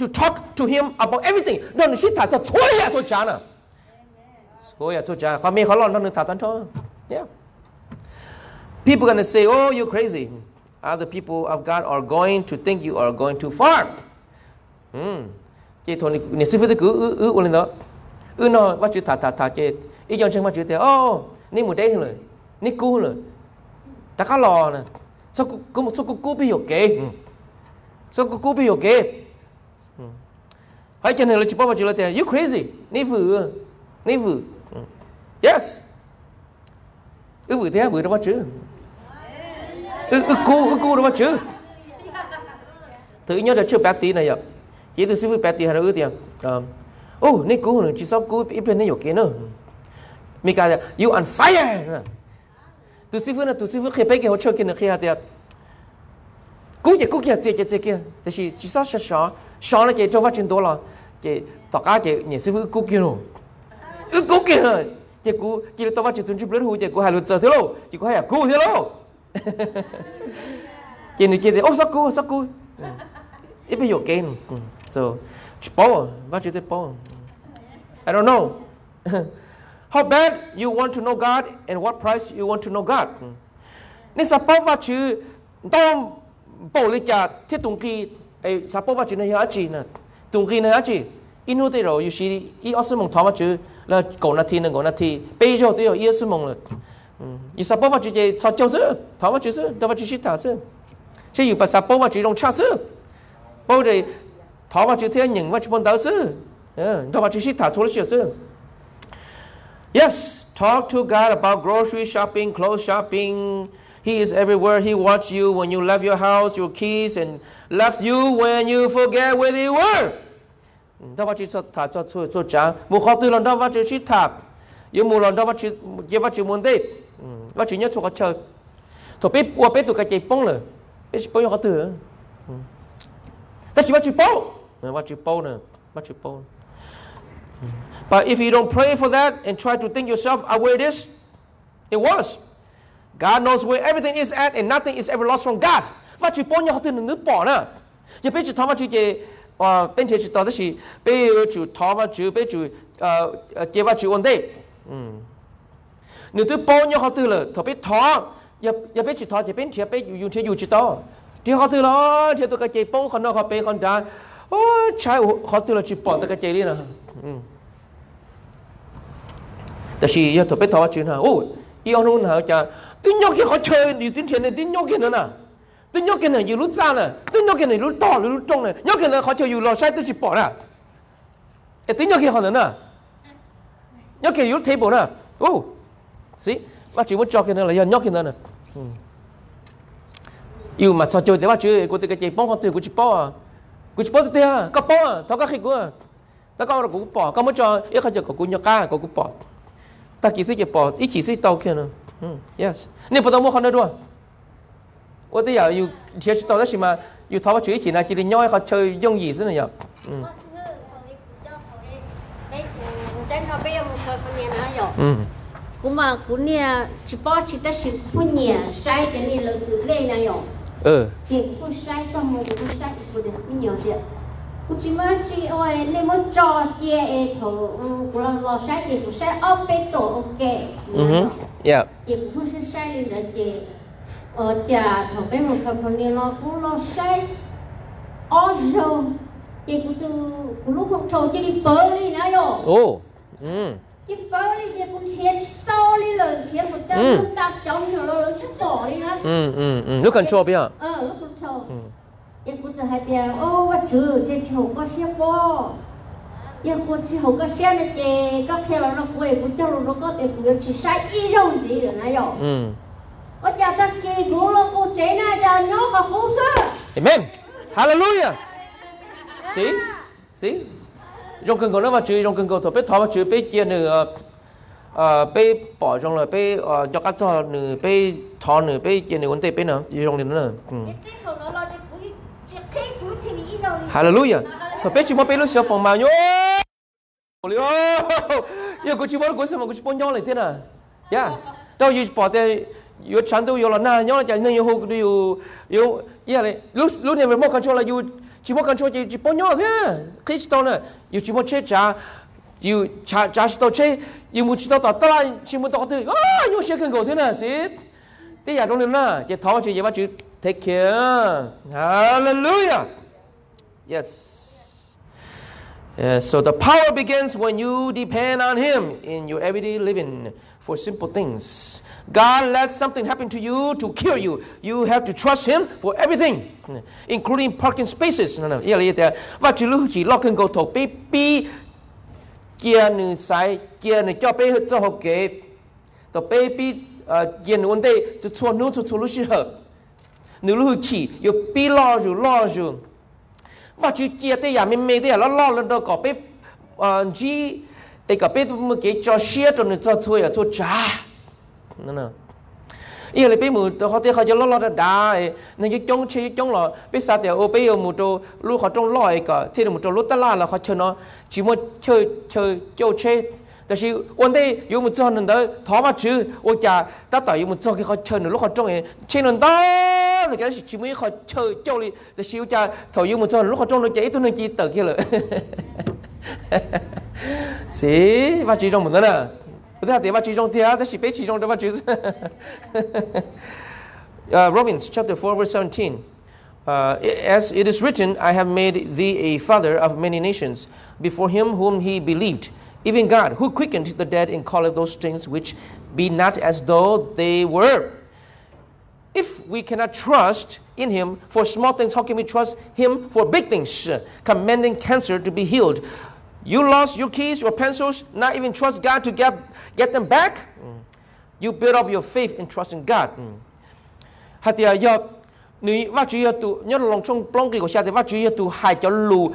to talk to him about everything ดอนชิตาตัวทัวยาตัวจานะทัวยาตัวจานะความมีเขาหลอนดอนนึงถาตันทอ yeah people gonna say oh you crazy other people of God are going to think you are going too far hmm เจทนิเนี่ยสิฟิตกูอืออือวันนั้นอือนอว่าจุดถาถาถาเจอีจอนเชิงว่าจุดเตอโอ้นี่หมดได้เลยนี่กูเลยแต่เขาหลอนะสกุกูสกุกูไปอยู่เก๋สกุกูไปอยู่เก๋ Hai cho nên là chỉ bao chỉ là thế, you crazy, ni vừa, ni vừa, yes, ư vừa thế vừa đâu bao chứ, ư ư cu ư cu đâu bao chứ, thứ nhớ là chưa bé tí này ạ, chỉ từ sư phụ bé tí hay là ư tiền, ờ. ô, ni cu nữa, chỉ sao cu ít bên này nhiều kia nữa, mi cả you on fire, từ sư phụ là từ sư phụ khi bé cái họ chơi kia nữa khi hạt tiền cu gì cu kia kia kia. Kia, thì chỉ chỉ sao sao sao, là chỉ cho phát là chị, tỏ cá chị, nhảy sư phụ cú kia rồi. Cứ cú kia chị cú, chị tao bắt chị tuân chụp lên hú chị cú hai luật giờ thế lâu chị cú hài à cú thế lâu [laughs] chị này chị thì, ô, sao cú sao cú? Ừ. Ít bây giờ game so bỏ bắt chị tới bỏ I don't know. [laughs] How bad you want to know God and what price you want to know God? Ừ. Nên sao bỏ vào tao bỏ lên cả thiết tụng kỳ, ấy, sao bỏ vào này hả chị nè? Tụng kỳ này hả chị? อินูเตโรยูชีอีออสมงทอมาจือแล้วกนาทีหนึ่งกนาทีไปเจ้าตัวอีออสมงเลยอีสับปะมาจือเจสอดเจ้าซื้อทอมาจือซื้อเดี๋ยวมาจือชิตาซื้อเชื่ออยู่ภาษาปะมาจือลงชาซื้อปะเดี๋ยวทอมาจือเที่ยงหนึ่งว่าจะพ้นเตาซื้อเออเดี๋ยวมาจือชิตาชวนเชื่อซื้อ yes talk to God about grocery shopping, clothes shopping. He is everywhere. He watched you when you left your house, your keys, and left you when you forget where they were. Đó vật chỉ cho thà cho cho cho cha một khó tư lần đó vật chỉ chỉ thà yêu một lần đó vật chỉ yêu vật chỉ muốn đi. Vật chỉ nhớ cho có chơi. Thôi biết qua biết tụi cái chạy bông rồi biết bông khó tư, ta chỉ vật chỉ bông. Ờ, Vắt chỉ bông nè vật chỉ bông. But if you don't pray for that and try to think yourself uh, where it is, it was. God knows where everything is at and nothing is ever lost from God. Và chỉ bỏ nhau từ nước bỏ nè. Giờ biết chỉ thằng mà chỉ cái ờ bên chế chỉ đó là bây giờ chủ thọ và chủ bây chủ ờ chế và chủ ổn định ừ nếu tôi bao nhiêu họ tư là thọ biết giờ giờ biết chỉ chỉ biết chỉ biết dùng chế dùng chỉ đó chỉ họ tư là chỉ cái chế bông còn nó họ biết còn đang ô trái họ tư là chỉ bỏ tôi cái chế đi nè ừ แต่ชีเยอะถอดไปทอดชื่นฮะโอ้ยอีออนุนฮะจะติ้งยกที่เขาเชิญอยู่ติ้งเชิญในติ้งยกที่นั่นน่ะ tôi nhớ cái này dù lúc ra này, tôi nhớ cái này lúc to lúc trong này, nhớ cái này họ chơi dù lò sai tôi chỉ bỏ nè. Ê tôi nhớ cái họ nữa nè. Nhớ cái lúc thế bộ nè. Ô xí bà chỉ muốn cho cái này là nhớ cái này nè. Ừ. Yêu mà cho chơi thì bà chỉ của tôi cái chơi bóng con tôi của chỉ bỏ à. Của chỉ bỏ tôi à có bỏ à thằng các khi của à. ta con rồi cũng bỏ con muốn cho ít khi chơi của cũng nhớ ca của cũng bỏ. Ta chỉ sẽ cái bỏ ít chỉ sẽ tàu kia nè. Ừ, yes. Nên bắt đầu mua con nữa rồi 我哋又要其实到底是嘛？要睇下主前啊，叫你开下去用意先又。嗯。嗯。kuma kunia chipo chita si punya sai jadi lo tu le na yo. Ừ. Thì ku sai cho mo ku sai ku de punya dia. Ku chỉ mà chỉ ơi le mo cho tia e thổ ku lo lo sai thì ku sai ở bên tổ ok. Ừ. Yeah. Thì ku sai sai là thì Ờ, ở chả thọ bé một phần phần nó cũng lo say. Also chị cũng từ cũng lúc không thầu chị đi bơi đi nãy rồi ồ ừ. Chị bơi đi chị cũng xem đi rồi xem một trăm lúc đặt trong rồi lớn sắp bỏ đi nè ừ ừ ừ. Lúc control bây giờ Ừ, lúc control chị cũng từ hai tiền ô bắt chữ chị chầu có xe bò. Chị cũng chỉ hầu có xe này chị. Có theo nó quay cũng cho nó có tiền cũng chỉ sai ít rồi gì rồi nãy rồi Amen. Hallelujah. See See trong cần cầu nó mà chữ trong cần cầu thôi biết thọ mà chữ biết chia nữa ờ biết bỏ trong là biết ờ cho các cho nữa biết thọ nữa biết chia nữa vấn đề biết nữa trong nữa Hallelujah. Thôi biết chỉ muốn biết lúc xưa phòng mà nhớ Ôi, yêu cô chỉ muốn cô xem mà cô chỉ muốn nhau lại thế nào? Yeah. Đâu yêu bỏ thế you are trying to you là na nhớ là chạy nên you yêu you yeah này lúc lúc này mình mất control là you chỉ mất control chỉ chỉ bao nhiêu thế khi chúng ta nè you chỉ mất chết cha you cha cha chúng ta chết you muốn chúng ta tao tao lại chỉ muốn tao tự ah you sẽ cần cầu thế nè xí thế giờ trong này nè chỉ thọ chỉ gì mà chi take care hallelujah yes Uh, so the power begins when you depend on Him in your everyday living for simple things. God lets something happen to you to kill you. You have to trust Him for everything, including parking spaces. No, no. 一嚟嘅，或者你去落緊個頭俾俾見你使見你叫俾佢做好嘅，就俾俾誒見問題就錯，你就錯你去學，你去去又俾落就落就。Và chú Giê-ri-ya mình mê thế lo lo lên đó có bị cái cái bị một cái cho xia cho nên à, cho chua cho cha, nữa nè ý là bây họ thì họ cho lo lo đã đá nên cái chống chi chống lo. Bây sao thì ô bây giờ mù trâu lúc họ trong lo cả thì mù trâu lúc ta la là họ chơi nó. Chỉ muốn chơi chơi chơi chơi. 但是我哋有冇做能到他妈住我家，但到有冇做佢好吃，你如何种嘅？吃能到，佢就是专门好吃叫你。但是我家他有冇做如何种，你一都能记得起了。是，把集中冇得了，不对啊，得把集中，对啊，但是别集中，得把集中。呃 r o b i n s chapter four verse seventeen. Uh, as it is written, I have made thee a father of many nations before him whom he believed. Even God who quickened the dead and calleth those things which be not as though they were if we cannot trust in him for small things how can we trust him for big things commanding cancer to be healed you lost your keys, your pencils, not even trust God to get, get them back. Mm. You build up your faith in trusting God. Ya tu nhớ lòng hai lù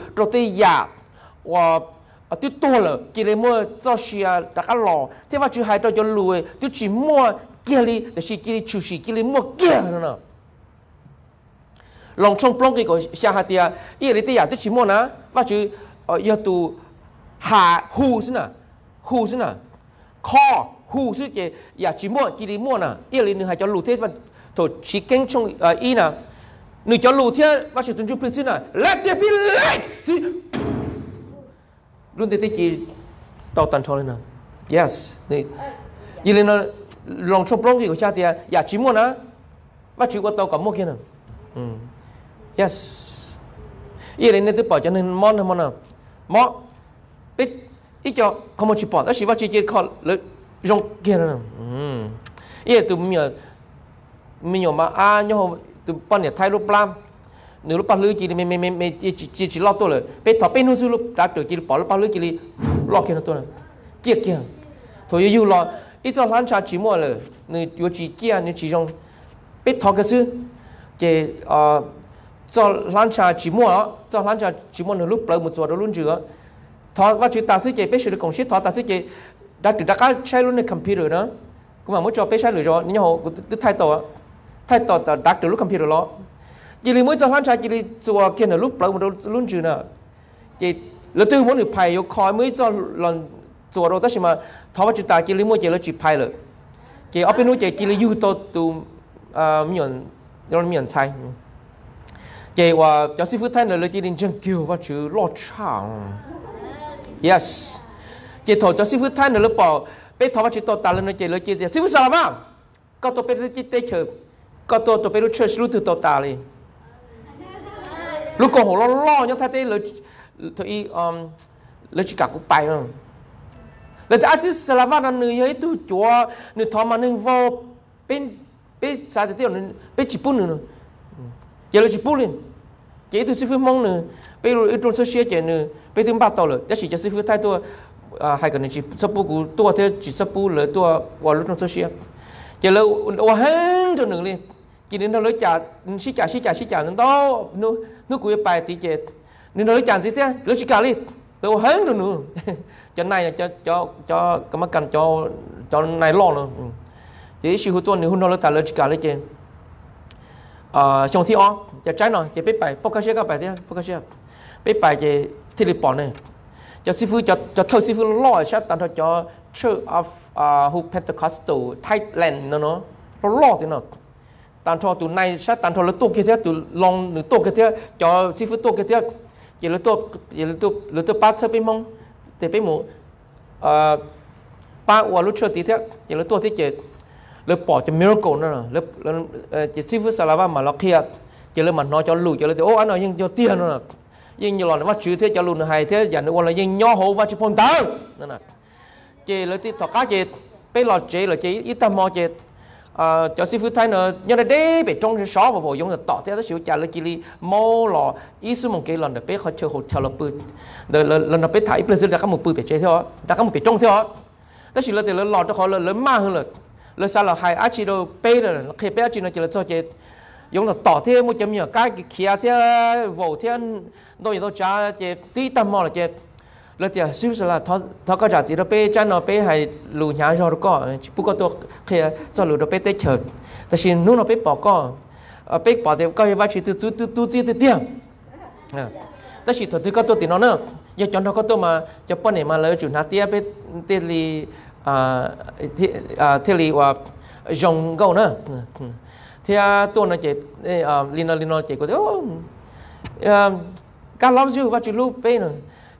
Ờ, tôi to mua cho à, thế mà chú lùi tôi chỉ mua để mua nữa trong plong cái của xa hạt tia ý tia tôi chỉ mua nè và chú ờ yêu tu hạ hu xin nè hu xin nè kho hu xin cái ya dạ, chỉ mua, kia lấy mua nè. Ý lấy nửa hai cho lùi thế mà thôi, chỉ kinh trong ờ, ý nè. Nửa cho lùi thế, và chú tuân chú xin nè let there be light! Luôn thế chỉ tàu tan cho lên yes này ý lên nó lòng trong plong cái của xa tia ya chỉ mua nè và chú có tàu cả mua kia nè ừ. yes. Ý lên nên bỏ cho nên món hay món nào. Món biết, ít cho không một chỉ bỏ, đó chỉ vào chỉ chỉ khó lấy rong kia nữa ừ. Ý tụi mình mình mà à nhau, tụi bọn này thay lúc làm nếu lúc bao lưới chỉ mình mình mình chỉ chỉ chỉ lo tôi rồi biết thọ nuôi sư lúc đã được chỉ bỏ lúc bao lưới chỉ lo kia nó tôi này kia kia. Thôi, yêu lo. Ít cho hắn trà chỉ mua rồi nếu yêu chỉ kia, nếu chỉ trong biết thọ cái sư chỉ à cho hắn trà chỉ mua, cho hắn trà chỉ mua lúc lấy một chỗ đó luôn chưa thọ và chỉ ta sư chỉ bé sư được công sĩ thọ ta sư chỉ đã từ đã cái luôn cái computer đó. Cũng mà muốn cho biết xe rồi rồi nhưng họ cứ thay tổ thay tổ ta đặt từ lúc computer đó. จิริมุจพันชายจิริจัวเขียนรูปเปล่ามันรุ่นจืนอะจิเราตื้อมันหรือไผ่ยกคอยมือจอหล่อนจัวเราตั้งชิมาทว่าจิตาจิริมุจแเราจิไผ่เลยจิเอาเป็นนู้จิจิริยูโตตูอ่ามีอนเรมีอนใช่จิว่าเจ้าสิฟุตไทยเลยจิริจังเกียวว่าชื่อลอดช่าง yes จิถอดเจ้าสิฟุตไทยเลยเปล่าเปทว่าจิตโตตาเลยจิเลยจิสิฟุตสลามาก็ตัวเป็นจิตเตเชก็ตัวตัวเป็นรู้เชื่อรู้ถืตัวตาเลย lúc còn hồ lo lo nhưng thay tê lời thôi um lời chỉ cả cũng bài mà. Lời ta asis salava là người ấy tu chúa người thọ mà nên vô, bên bên sao thì tiêu bên chỉ bún nữa. Giờ lời chỉ bún liền. Chỉ tu sư phụ mong nữa bây giờ trong số xe chạy nữa bây giờ bắt đầu rồi đó chỉ cho sư phụ thay tôi à, hai cái này chỉ sắp bút của tôi thế, chỉ sắp bút là tôi vào lúc trong số xe giờ lời ô hăng cho nữa liền. Chỉ đến đâu lấy trả xí trả xí trả xí trả nó to nữa nó của bài tí chết nên nói chẳng gì thế? Nó chỉ cả đi tôi hứng rồi nữa. [laughs] Cho này cho cho cho cái mà cần cho cho này lo rồi ừ. chỉ sự hữu tuần thì hôn nó là tài lợi chỉ cả đi chứ ờ trong thi o cho trái nó chỉ biết bài poker các bài thế poker share biết bài chỉ thi lịch bỏ này cho sư phụ cho cho thôi sư phụ lo sẽ tạm thời cho Church of uh, Pentecostal Thailand nó. Nó lo thế nào? tan cho tụi này sát tan cho lứa tuổi kia thế tụi long nửa tuổi kia thế, cho chi phí tuổi kia thế. Chỉ lứa tuổi, chỉ lứa tuổi lứa tuổi ba sớm bên mong, thì bên mù ờ, ba uo lứa tí thế, chỉ lứa tuổi thế chỉ, lứa bỏ cho miracle nữa lứa lứa ờ, chỉ chi phí salava mà nó kia. Chỉ lứa mà nói cho lù cho lứa ô, anh nói nhưng cho tiền nữa nhưng nhiều lần mà chữ thế, cho lù nữa hay thế dành uo là nhưng nhỏ hổ và chỉ phong tao nữa nè chỉ lứa tí thọ cá chỉ bây lọt chỉ là chỉ ít tâm mò chỉ Ờ, cho sư phụ thấy nữa nhưng là đấy bị trong cái sáu và vô dụng là tỏ theo cái sự trả lời chỉ li mô lò, ý sư một cái lần được biết họ chơi hột theo là bự. Là là là nó biết thấy bây giờ đã có một bự bị chơi theo đã có một bị trong theo đó chỉ là từ là lọ cho họ là lớn ma hơn là là sao là hai ác chỉ đâu bây rồi khi bây chỉ nó chỉ là cho chơi dùng là tỏ theo một chấm nhiều cái kia thế vô thiên đôi đôi trả chơi tí tâm mò là chơi là tiệt siêu là thọ thọ có trả chỉ là bé chăn nó bé hay lù nhà rồi có có tôi khi cho lù nó bé tết chờ ta xin nu nó bé bỏ có bé bỏ thì có vài chỉ tu tu tu tu chi tu tiệm ta chỉ thôi có tôi thì nữa giờ chọn nó có tôi mà cho này mà lấy chủ nát tiệm bé tiệt li à tiệt li và dòng gấu nữa thì tôi nó chỉ lino lino chỉ có thế cá lóc dư và chỉ lù bé nữa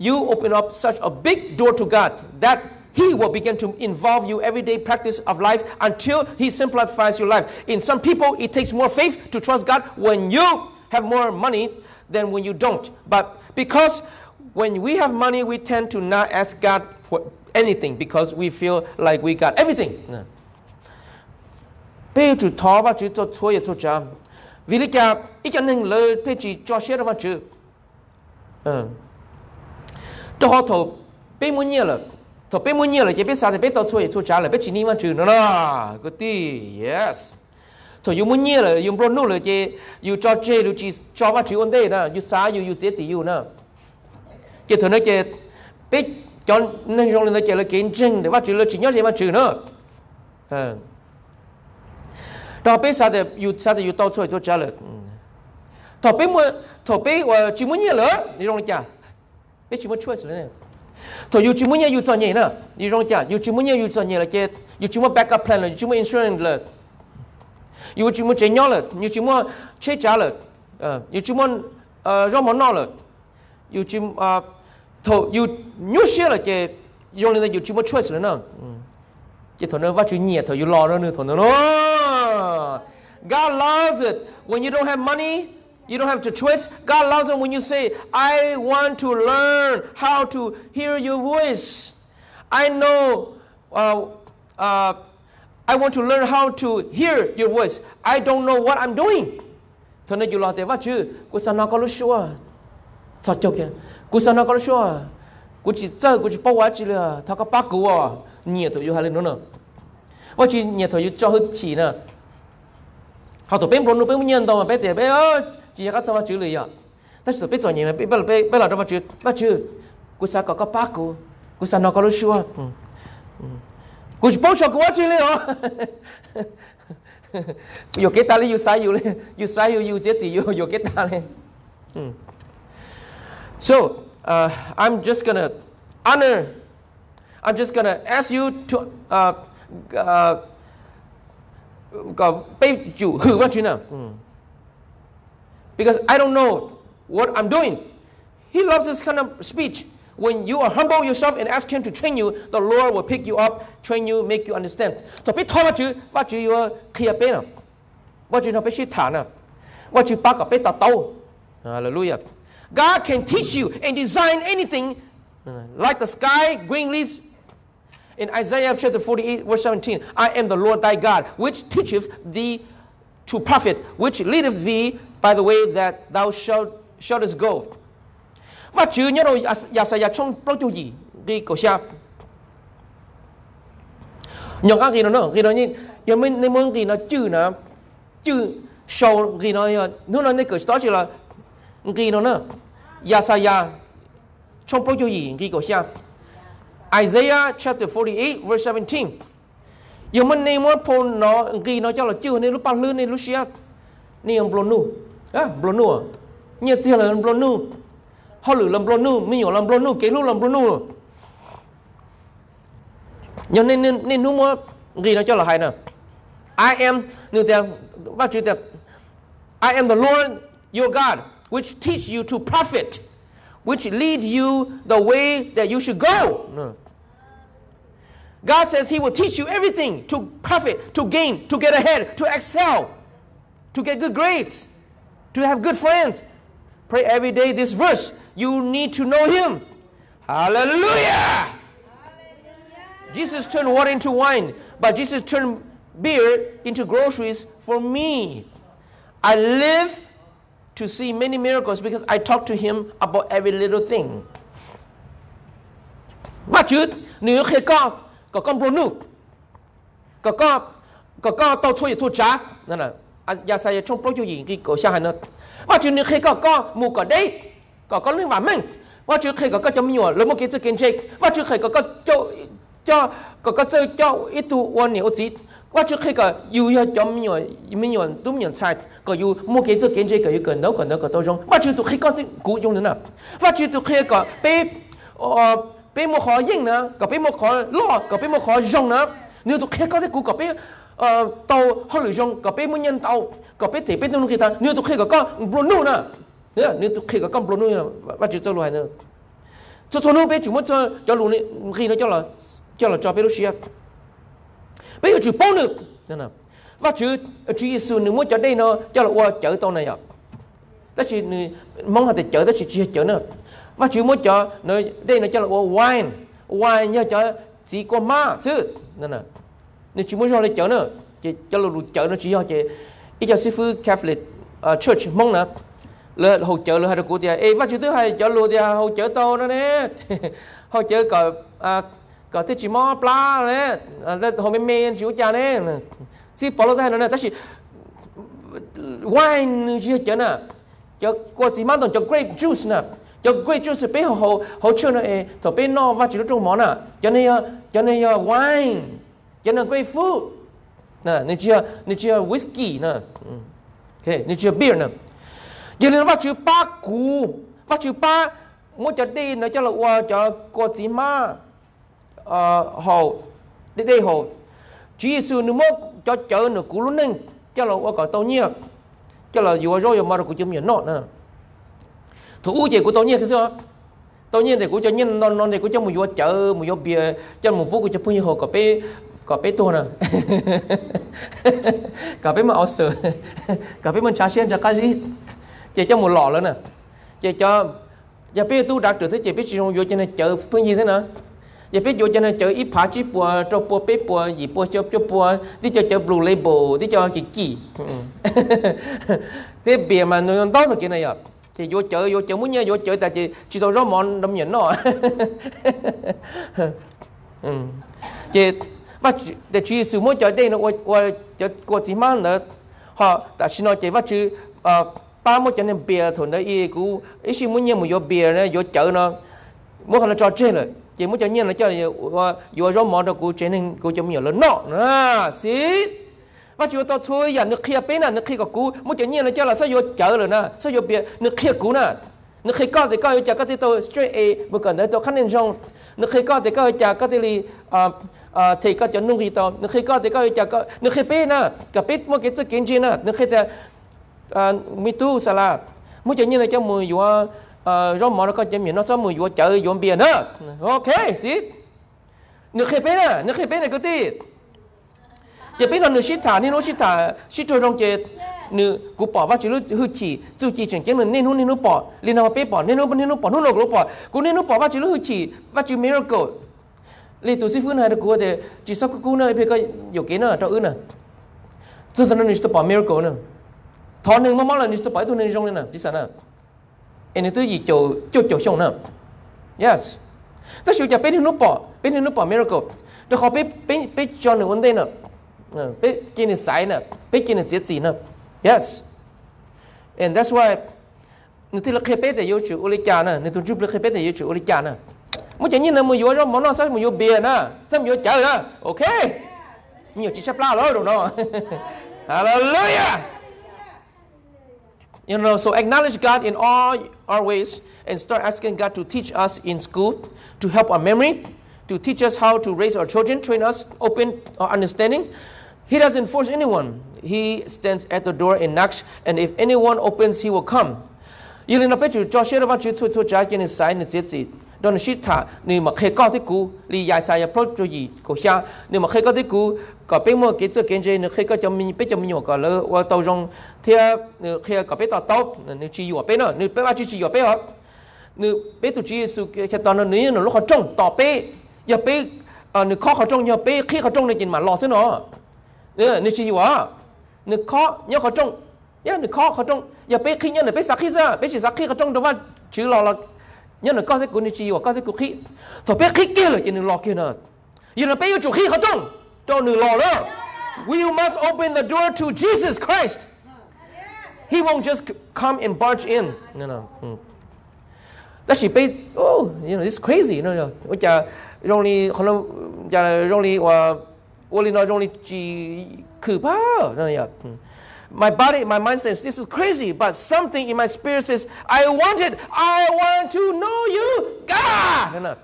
you open up such a big door to God that He will begin to involve you everyday practice of life until He simplifies your life. In some people, it takes more faith to trust God when you have more money than when you don't. But because when we have money, we tend to not ask God for anything because we feel like we got everything. Bây giờ thọ và chữ cho chúa cho cha. Vì lý cha ít cho nên lời bây chỉ cho xe và chữ. Ừ. Cho họ thọ muốn nhiều là thọ bây muốn nhiều là chỉ biết sao thì biết tao chúa cho cha là biết chỉ ni mà trừ nữa là cái tí yes. Thọ dùng muốn nhiều là dùng bro nô là chỉ dùng cho chê yêu chỉ cho và trừ ổn định nè, dùng xa dùng yêu dễ chỉ yêu nè. Chỉ thọ nói chỉ biết cho nên trong này chỉ là kiến chứng để mà triển là chỉ nhớ gì mà trừ nữa à đó bây giờ thì yêu sao thì yêu tao chơi tôi trả là, thọ bây muốn, thọ bây chỉ muốn nhiều là, đi trong nhà bây chỉ muốn chơi xuống này thôi dù chỉ muốn nhiều dù cho nhiều nữa đi rong chả dù chỉ muốn nhiều dù cho nhiều là chơi dù chỉ muốn backup plan là dù chỉ muốn insurance là dù chỉ muốn chơi nhau là dù chỉ muốn chơi trả là dù chỉ muốn rong món nọ là dù chỉ thôi dù nhớ xe là chơi dùng lên yêu chỉ một xuống nữa chỉ thôi nó vắt chữ nhiệt thôi yêu lo nó nữa thôi nó God loves it when you don't have money you don't have to twist. God loves it when you say I want to learn how to hear your voice. I know uh, uh, I want to learn how to hear your voice. I don't know what I'm doing. Thế nên dù là thế vắt chứ, cô sao nó có lúc xua. Sao chọc kìa. Cô sao nó có lúc số Cô chỉ chơi cô chỉ bao quá chỉ là thằng có bác cứu à. Nhiều thử dù hai lên nữa nè. Và chỉ thử dù cho hết chỉ nè. Họ tổ bên nó bên nhân tàu mà bé tỉa bé ơi chỉ có cho chữ lì chỉ biết cho nhiều mà biết bao biết bao là mà chữ bắt chữ cú sao có có bác cú cú sao nó có xua, cú chỉ bao cho cú chữ lì à yêu cái ta li yêu sai yêu li yêu sai yêu yêu chết gì yêu yêu cái ta li So uh, I'm just gonna honor. I'm just gonna ask you to uh, uh, [laughs] because I don't know what I'm doing. He loves this kind of speech. When you are humble yourself and ask Him to train you, the Lord will pick you up, train you, make you understand. So be you what you are clear better. What you know, be shit What you back up, better Hallelujah. God can teach you and design anything like the sky, green leaves. In Isaiah chapter 48, verse 17, I am the Lord thy God, which teacheth thee to profit, which leadeth thee by the way that thou shalt, shouldest go. Và chữ nhớ rồi, giả sử trong bao nhiêu gì, đi cổ xa. Nhớ các gì nó nữa, gì nó nhìn, ờ, giờ mình nên muốn gì nó chữ nó, chữ sâu gì nó, nó nó nên cổ đó chỉ là gì nó nữa Yesaya trong bao nhiêu gì đi cổ xa Isaiah chapter 48 verse 17 giờ mình nên muốn phô nó gì nó cho là chưa nên lúc bao lư nên lúc xa. nên ông blonu à blonu nhiều tiền là blonu họ lử làm blonu mình hiểu làm blonu cái lúc làm blonu nhưng nên nên nên lúc mua ghi nó cho là I am bắt chữ thế. I am the Lord your God which teach you to profit, which lead you the way that you should go. God says He will teach you everything to profit, to gain, to get ahead, to excel, to get good grades, to have good friends. Pray every day this verse. You need to know Him. Hallelujah! Hallelujah. Jesus turned water into wine, but Jesus turned beer into groceries for me. I live to see many miracles because I talk to him about every little thing. Và chứ nếu khi có có con bồ nu có có có có tàu thuê thuê trả nên à giờ sai dạ, trong bao nhiêu gì, cái cửa xa nó và chuyện này khi có con, mù có đấy, có con liên hoàn mình. Và chuyện khi có con chấm nhỏ lớn một cái sự kiến chết và chuyện khi có con cho cho, có con chơi cho ít tu quan niệm gì và chuyện khi có yêu yêu chấm nhỏ mình nhỏ đúng nhỏ sai. Có yêu một cái sự kiến chết có yêu cái đâu cái đâu cái đâu trong và chuyện tu khi có cũ trong nữa nào. Và chuyện tu khi có bê bê một khó yên nữa, có bê một khó lo có bê một khó rong nữa. Nếu tu khi có cái cũ có bê ờ tàu họ lựa chọn cặp bé muốn nhân tàu cặp bé thì bé nó kia ta? Nếu tôi khi có con bruno nè. À, nếu tôi khi có con bruno nè bắt chữ tôi loài nữa cho tôi nó bé chúng mất cho cho luôn khi nó cho là cho là cho bé Russia bây giờ chỉ bao nữa nè và chữ chữ Giêsu nếu muốn cho đây nó, cho là qua chở tàu này ạ đó chỉ, mong họ để chở, đó chỉ chia chở nữa. Và chữ muốn cho nơi đây nó cho là qua wine. Wine nhớ cho, chỉ có ma chứ nè nè nếu chỉ muốn cho nữa chỉ cho sư phụ Catholic à, church mong nữa là hai đứa thì thứ hai thì nè. [laughs] À, Men à, chỉ bỏ nè. Wine chỉ nè. Grape juice nè. Cho grape juice bé hậu hậu chơi nè. Ê bé no và chỉ nó trong món nè. Cho nên cho nên, wine cho nên quay phu, nè nên chưa nên chưa whisky nè. Ừ. Ok nên chưa beer nè. Giờ nên bắt chữ ba cú bắt chữ ba muốn cho đi nó cho là qua cho qua chỉ mà ờ hậu đi đây hồ, chỉ Giêsu nếu mốt cho chợ nữa cú luôn nên cho là qua gọi tàu nhia cho là vừa rồi mà cũng chưa nhận nọ nữa thủ gì của tàu nhia cái sao tàu nhia thì cũng cho nhân non non thì cũng cho một vừa chợ một vừa bia cho một bố cũng cho phun hồ cà phê cà phê to nè cà phê mà ở sờ cà phê mình trà sen cho cái gì? Cho một lọ lên à? nè chế cho giờ biết tu đạt được thế chế biết sử dụng vô cho nên chợ phương gì thế nào? Giờ biết vô cho nên chợ ít phá chỉ bùa cho bùa bếp bùa gì bùa cho cho bùa đi cho chợ blue label đi cho cái gì? [laughs] Thế bìa mà nó đó là cái này à? Thì vô chợ vô chợ muốn nhớ vô chợ tại chế chỉ tôi rõ mòn đâm nhẫn nó à? [laughs] ừ. chế và để chỉ sử mỗi chợ đây nó qua qua chợ qua chỉ mang nữa họ đã xin nói chỉ và chữ ba mỗi cho nên bia thôi đấy y cú ý xin muốn nhiều một vô bia này vô chợ nó muốn là trò chơi rồi chỉ mỗi cho nhiên là cho vô rau món đó cú chơi nên cú cho nhiều lớn nọ nè xí và chú tôi thôi giờ nước kia bên nè nước kia của cú mỗi cho nhiên là cho là sao vô chợ rồi nè sao vô bia nước kia cú nè nó khi có thì có cho các có tôi straight A một cần đấy tôi khăn nên trong nó khi có thì có cho các có thì li à ờ, ờ, thì có cho nung gì to. Nó khi có thì có cho chợ có nước kia bên nè cái pin mua cái chữ kiến chi nè nó khi ta à mi tu sa la. Mua cho như này cho mười vừa à rau mỏ nó có cho miệng, nó cho mười vừa chợ vừa biển nữa ok xí nó khi pin à nó khi pin này cái tí. Chỉ pin là nó shit thả nên nó shit thả, shit rồi rong chết nước cú bỏ vào chỉ hư chỉ, dù chỉ chuyển chẳng là nên nó nên nó bỏ. Liền nào bé bỏ, nên nó nên nó bỏ nó nó bỏ. Cú nên nó bỏ vào chỉ hư chỉ, vào chỉ miracle. Liền tụi sư phụ này được cú thì chỉ sau cú này bây giờ có nữa cho ư nè cho nên nó bỏ miracle nữa thọ nên mà mong là nít bảy tôi nên trong nè biết sao nè em tu gì, chỗ chỗ chỗ xong nè yes. Ta sử dụng bên nó bỏ bên nó bỏ miracle. Đó họ bên bên bên cho nó vấn đề nè ờ, bên cái này sai nè bên cái này chết gì nè Yes. And that's why Nanti le khepete yo chu uli kya na, ni tu jup le khepete yo chu uli kya na. Mu je ni na mu yo ro mo na sa mu yo bia na, sam yo chao na. Okay. Ni yo chi chap la lo do no. Hallelujah. You know, so acknowledge God in all our ways and start asking God to teach us in school, to help our memory, to teach us how to raise our children, train us, open our understanding. He doesn't force anyone. he stands at the door and knocks, and if anyone opens, he will come. Yili na pechu cho shira va cha kin sai ni tsi don shi tha ni ma khe ko ti ku li ya sa ya pro chu yi ko xia. Ni ma khe ko ti ku ko pe mo ke tsu ken je ni khe ko cho mi pe cho mi ko le wa tao rong thia ni khe ko pe ta tao ni chi yu pe no ni pe va chi chi yu pe ho ni pe tu chi su ke ta no ni no lo ko trong to pe ya pe ni kho kho trong ya pe khe kho trong ni jin ma lo nếu chỉอยู่à, nếu khó, nhớ họ trông, nhớ nếu khó họ trông, giờ bên khi nhớ nếu bên sắc khi ra, bên chỉ sắc khi họ trông đó mà chữ lọ là nhớ là có thể của chi hoặc có thể của khí thôi biết khí kia là chỉ nửa lò kia nữa giờ là bây giờ chủ khí không trong cho nửa lò đó we must open the door to Jesus Christ he won't just come and barge in no no mm. that's it oh you know it's crazy no no 我讲容易可能讲容易我 Well, only not only my body, my mind says, this is crazy, but something in my spirit says, I want it. I want to know you, God. You know,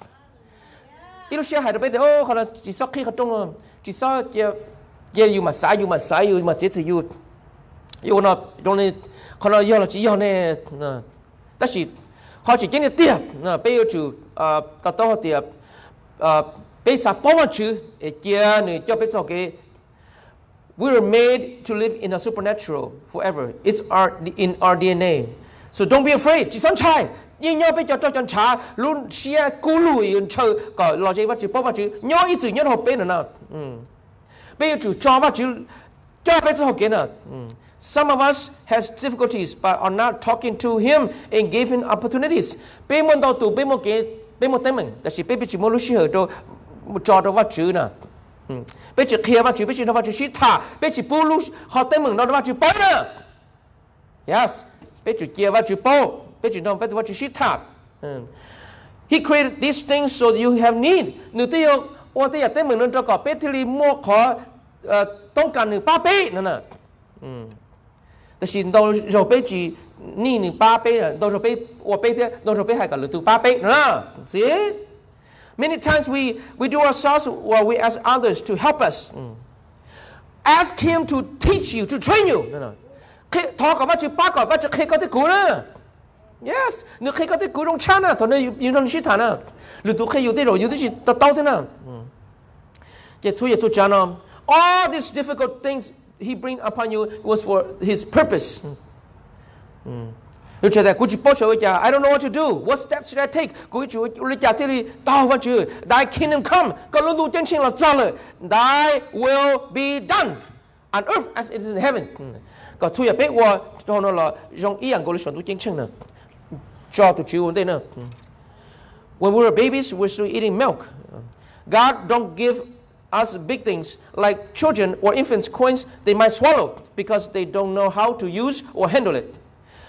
Ít lúc hại bây giờ, ô, họ là chỉ sau khi họ trong chỉ sau giờ giờ yêu mà sai yêu mà sai yêu mà chết thì yêu yêu nó trong này họ nói yêu là chỉ yêu này, đó là họ chỉ cái này tiếc, bây giờ chủ à, tao tao tiếc à kia we were made to live in a supernatural forever. It's our, in our DNA. So don't be afraid. Nhưng nhau bây giờ cho chân trả luôn xe cú lùi chờ có lo gì vật chữ bao vật chữ nhau ít chữ nhau học bên nữa nè bây giờ chủ cho vật chữ cho bây giờ Some of us has difficulties but are not talking to him and giving opportunities. Bây môn đầu tụ bây môn kế bây môn tên mình, 但是 bây chỉ lúc cho đó vật chữ nè. Bây giờ kia vật chữ bây giờ nó vật chữ sĩ thả, bây giờ bù lúc họ tên mình nó vật chữ bói nè. Yes, bây giờ kia vật chữ bói. He created these things so you have need. Nếu tôi yêu, ô tôiอยากได้เหมือนนั่นจะก่อเป็ดที่รีมัวขอต้องการหนึ่งป้าเป้นั่นน่ะแต่สิเราเราเป็ดจีนี่หนึ่งป้าเป้น่ะเราเราเป็ดว่าเป็ดเนี่ยเราเราเป็ดให้กับหรือตัวป้าเป้นั่นน่ะ see Many times we, we do ourselves or we ask others to help us. Mm. Ask Him to teach you, to train you. No, no. Talk about you, back about you, kick the guru. Yes, you kick the guru chana, to know you don't shit there. You do kick you did, you did the doubt. Get to you to chana. All these difficult things He bring upon you was for His purpose. Mm. Mm. I don't know what to do. What steps should I take? Thy kingdom come. Thy will be done on earth as it is in heaven. When we were babies, we were still eating milk. God don't give us big things like children or infants coins they might swallow because they don't know how to use or handle it.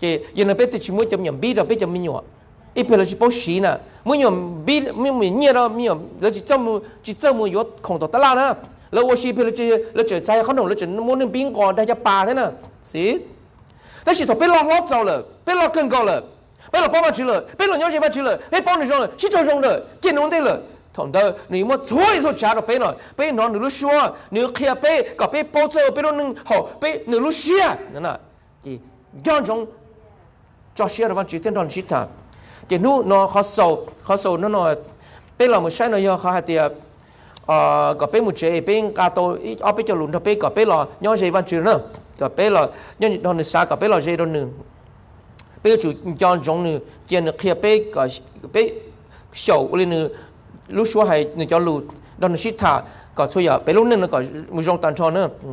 chị giờ này bây giờ chỉ muốn cho miền bây giờ bây giờ mình nhiều ít bây giờ chỉ bao xí nè muốn nhiều bây mình mình nhiều đó nhiều giờ chỉ cho mình chỉ cho mình có không được tao nữa แล้วว่าชีพเราจะเราจะใช้ขนมเราจะม้วนปิ้งก่อนได้จะปลาใช่ไหมสิแต่สิถ้าไปรอรอบเจ้าเลยไปรอเกินก่อนเลย被了爸爸吃了，被了娘姐爸吃了，被帮你上了，洗头上了，见弄对了。同的，你莫错一错假的被了，被拿你路说，你开被搞被包走，被了能好，被你路写，那那，即两种， cho xe rồi văn chỉ tên đòn chỉ thả thì nu nó khó sầu khó sầu nó nó bây là một sai nó do khó hạt thì ờ có bên một chế bên cả tổ ở bên cho lùn thập bên có bên là nhau chế văn chỉ nữa. Có bên là nhau đòn này xa có bên là chế đòn nữa bây chủ cho giống nữa tiền nó kia bên có bên sầu lên nữa lúc xưa hay nó cho lùn đòn chỉ thả có thôi à bên lúc nữa nó có một dòng tàn tròn nữa. Ừ.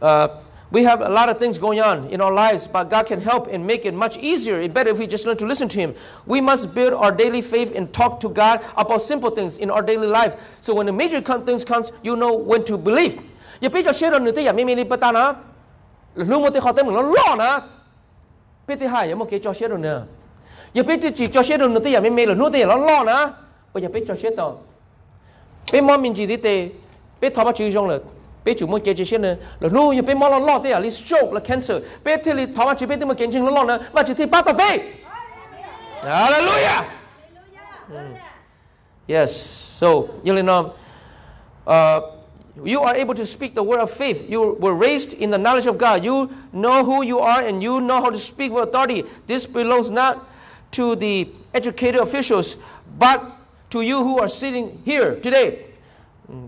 Ờ We have a lot of things going on in our lives, but God can help and make it much easier and better if we just learn to listen to Him. We must build our daily faith and talk to God about simple things in our daily life. So when the major things comes, you know when to believe. อย่าไปจะเชื่อเราหนึ่งที่อย่าไม่มีนิพพานนะหรือมันที่เขาเต็มหมดแล้วล้อนะ biết thứ hai một cái cho xét rồi nữa giờ biết chỉ cho xét rồi nữa thì giờ mới mê rồi nữa thì nó lo nữa bây giờ biết cho xét rồi biết mong mình chỉ đi tê biết thọ bắt chữ trong rồi biết chủ muốn cái xét nữa rồi nu giờ biết mong lo lo thế à li stroke là cancer biết thì li thọ bắt chữ thì mà kiến chứng nó lo nữa và chỉ thì bắt tao biết Hallelujah Yes so you know uh, you are able to speak the word of faith. You were raised in the knowledge of God. You know who you are and you know how to speak with authority. This belongs not to the educated officials, but to you who are sitting here today.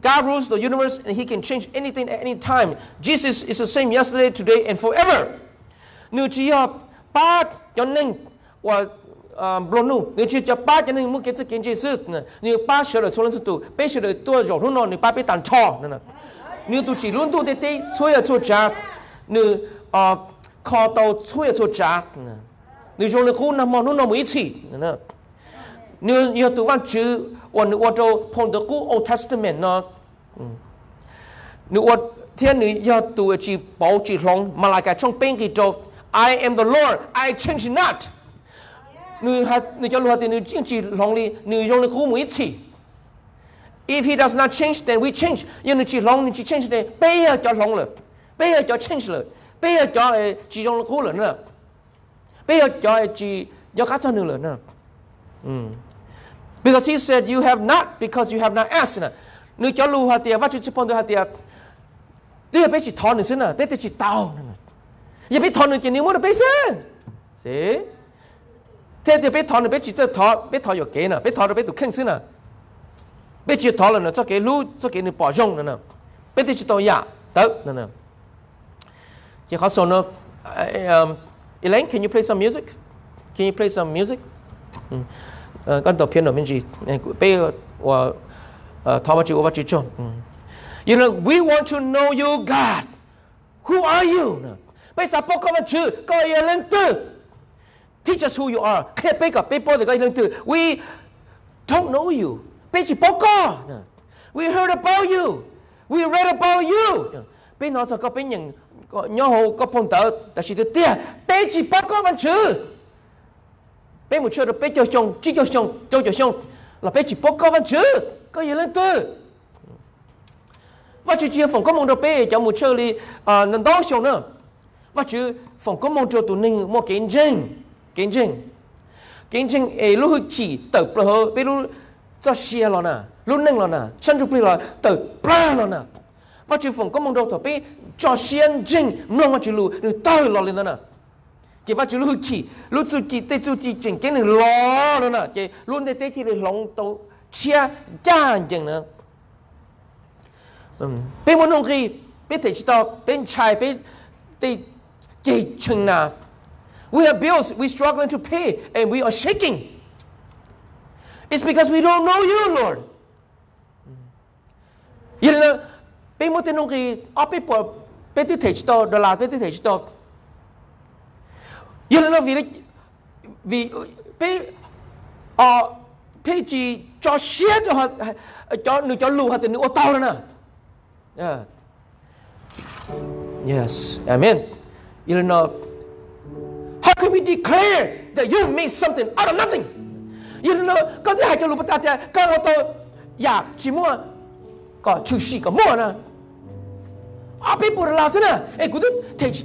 God rules the universe and he can change anything at any time. Jesus is the same yesterday, today, and forever. 你只要把一能我啊不弄，你只要把一能木给这经济是呢，你把学了出来是多，被学了多少路呢？你把被当错呢呢？你都只论都得得，所以做假，你啊靠到所以做假呢？你用了苦那么弄那么一次呢？你要读完书。你阅读《Old Testament》呢？你读，你看，你要读的是宝经龙，马拉盖冲平基督。I am the Lord, I change not。你叫路哈丁，你经经龙里，你用的古母意思。If he does not change, then we change。因为经龙，你经 change 呢？不要叫龙了，不要叫 change 了，不要叫诶经龙古了呢，不要叫诶经约翰圣了呢。嗯。Because he said, You have not, because you have not asked. Nếu cháu lưu hạt tìa, vắt chú phong tư hạt tìa, Tuy hợp chỉ thon nữa xin à, tết chỉ tao. Giờ biết thon nữa chỉ nếu muốn được biết chứ. Thế. Thế thì biết thon nữa biết chỉ thọ, biết thọ được kế nè, biết thọ được biết được khen xin à. Biết chỉ thọ là nó cho cái lú, cho cái nó bỏ rong nè nè. Biết thì chỉ tao dạ, tớ nè nè. Chỉ khó sổ nó. Um, Elaine, can you play some music? Can you play some music? Mm. 呃，跟到片头面去，呃，被我呃，他们就我去做，嗯。You know, we want to know you, God. Who are you? 被啥报告们去，高一人对。Teach us who you are. 开被个被报的个人对。We don't know you. 被去报告。We heard about you. We read about you. 被拿着个被人个然后个碰到，但是的爹被去报告们去。bé một chút bé cho xong chỉ cho xong cho cho xong là bé chỉ bóc có văn chữ, có gì lên tư và chỉ chia phòng có mong đồ bé cho một chút đi à nên đó xong nữa. Và chỉ phòng có mong cho tụi ninh một kiến trình kiến trình kiến trình ấy lúc chỉ tập là hơn bé lúc cho xe lo nè lúc nâng lo nè chân chụp là tập ra lo nè và chỉ phòng có mong đồ thọ bé, cho xe trình nó mà chỉ lù tao lo lên đó nè chỉ và chỉ lúc chỉ lúc chú chỉ tê chú chỉ chỉnh cái này lo rồi nè chỉ luôn tê tê thì lòng tàu chia cha chừng nữa เป็นมนุษย์ที่เป็นที่ต่อเป็นชายเป็นที่เจชิงนา we have bills we struggling to pay and we are shaking it's because we don't know you Lord ยิ่งนะเป็นมนุษย์ที่เอาไป You know, vì, vì bị ờ phê chỉ cho xiết hoặc cho nữ cho lù hoặc nữ ô tao yes amen. You know how can we declare that you made something out of nothing? You know có thể hai cho lù bắt ta thì có ô tô dạ chỉ mua có chữ gì có mua nè. Ở bên bồ là sao nè em cũng thấy chỉ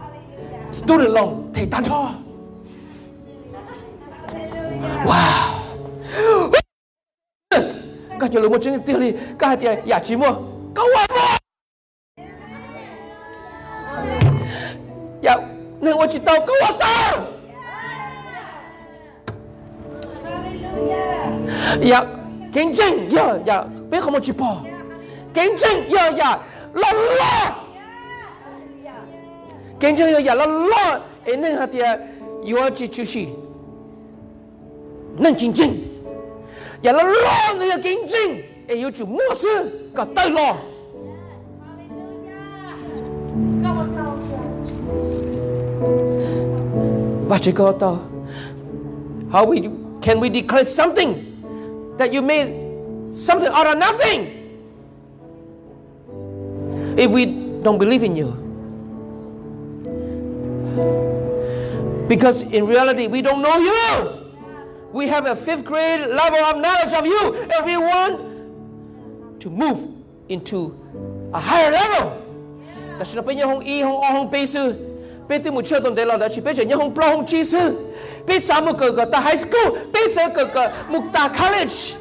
Student loan thầy ta cho. Wow. Các chị lưu một chứng tiêu đi Các hạt tiền giả chí mua. Có quá mua. Dạ Nên quá chị tao có quá tao Dạ Kính trình Dạ Dạ Biết không một chị bỏ Kính trình Dạ Dạ Lòng lo. 굉장히 얄랄라 있는 하디야 유아지 주시 는 진진 얄랄라 내가 진진 에 요주 무엇을 가 떨러 But you got how we can we declare something that you made something out of nothing if we don't believe in you. Because in reality, we don't know you. We have a fifth grade level of knowledge of you. Everyone to move into a higher level. Ta sẽ nói hong y hong o hong pe sư. Pe tư một chơi tuần đấy là đã chỉ pe chơi nhau hong pro hong chi sư. Pe sa một cờ cờ ta high school. Pe sa cờ cờ mục ta college.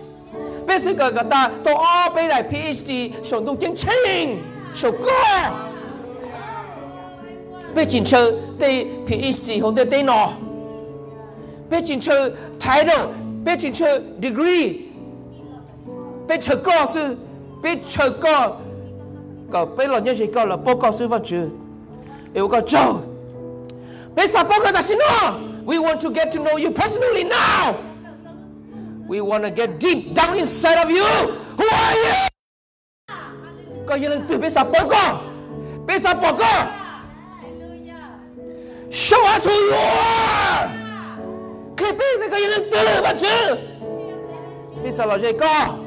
Pe sa cờ cờ ta to o pe đại PhD. Sống tung tiếng chênh. Sống cơ. 被警车对 PhD 红的电脑，被警车 title，被警车 degree，被车告是被车告，搞被老年学告了报告是法治，有个州。We want to get to know you personally now. We want to get deep down inside of you. Who are you? Kau yang tu bisa pokok. Bisa pokok. Show us who you are. Keep it because you didn't deliver to. Theological.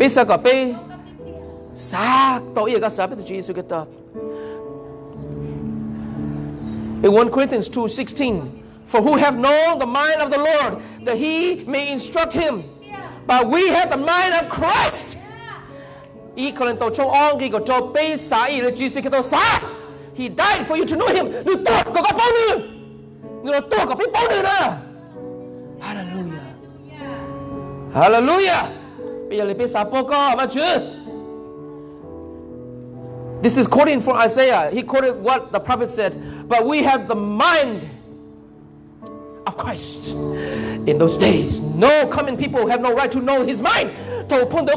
Bisa kapi sak tau iya kan sabi tu Jesus kita. In 1 Corinthians 2:16, for who have known the mind of the Lord that he may instruct him. But we have the mind of Christ he died for you to know him giờ lại biết sao bố con mà chứ This is quoting from Isaiah. He quoted what the prophet said. But we have the mind of Christ. In those days, no common people have no right to know his mind. Thầu phun đỡ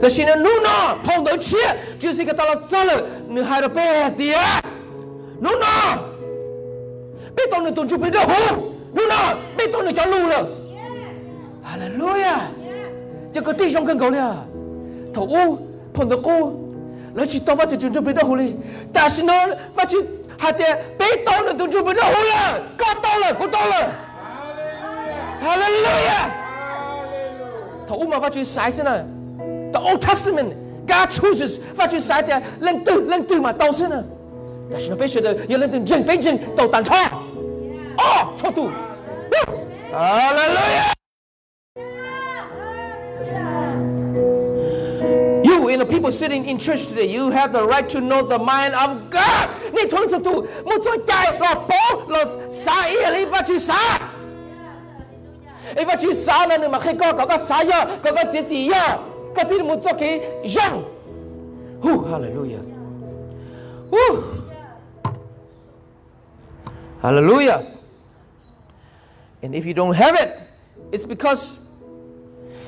那些人路呢，碰到去，就是一个到了走，你害了白爹，路呢，别到那东就被热火，路呢，别到那叫路了，哈利路亚，这个弟兄更高了，他屋碰到哥，那去到我这东就被热火了，但是呢，我去害爹，别到那东就被热火了，搞到了，不到了，哈利路亚，哈利路亚，他屋嘛，我去晒着。The Old Testament, God chooses 发 triển sai thì lên từ lên từ mà tàu xin à. Đã xin bây giờ giờ lên từ dừng bây dừng tàu tàn thoa. Oh, cho tu. Hallelujah. You and the people sitting in church today, you have the right to know the mind of God. Ni thon tu tu, mo cho chai lo po lo sa i ali ba chi sa. Iba chi sa na ni ma khi ko ko ka sa ya, ko ka chi katil mutoki young. Whew, hallelujah. Hallelujah. And if you don't have it, it's because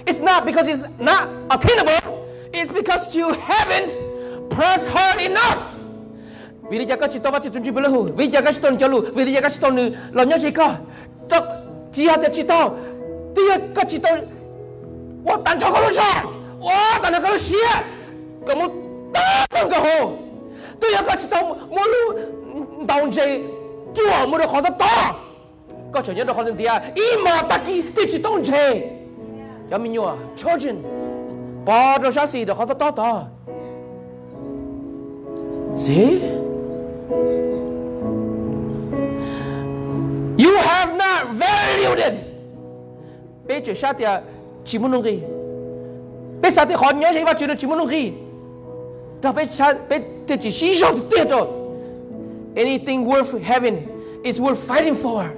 it's not because it's not attainable, it's because you haven't pressed hard enough. Vì cha có chỉ tova chỉ tuân chỉ bê? 哇！但系佢写咁我得得个好，都有个知道我路当住叫我冇得学得多，个场有得学得啲啊，一马得机都知当住，有咩用啊？Children，把咗啥事就学得多多，See？You have not valued it. Bây giờ sao thì chỉ muốn nói bây giờ thì họ nhớ gì به anything worth having is worth fighting for.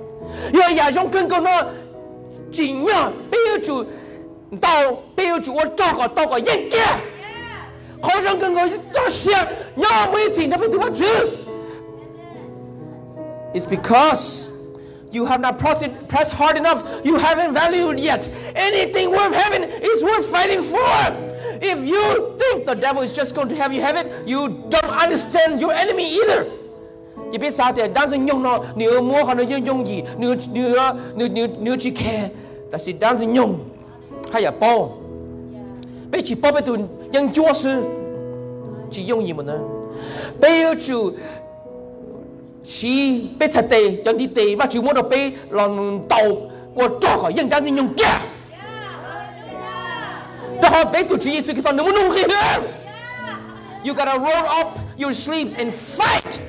It's because you have not pressed hard enough. You haven't valued yet. Anything worth having is worth fighting for. If you think the devil is just going to have you have it, you don't understand your enemy either. Chị biết sao thì đang dùng nhung nó nếu mua hoặc là dùng gì nếu nếu nếu nếu nếu chỉ khe ta sẽ đang dùng nhung hay là bao bây chỉ bao bây tuần nhưng chúa sư chỉ dùng gì mà nữa si pe chặt tê cho đi tê và chịu mua đồ pe lon tàu của cho khỏi dân đi nhung kia đó họ pe tụi chị sự cái toàn nó muốn kia you gotta roll up your sleeves and fight.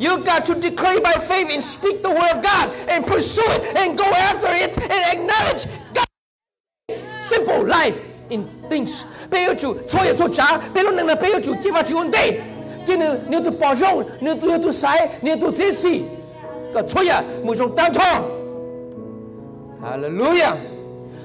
You got to declare by faith and speak the word of God and pursue it and go after it and acknowledge God. Simple life in things. Bây giờ chủ, cho ya cho cha, bây giờ năng là bây giờ chủ, chỉ vào chủ ổn định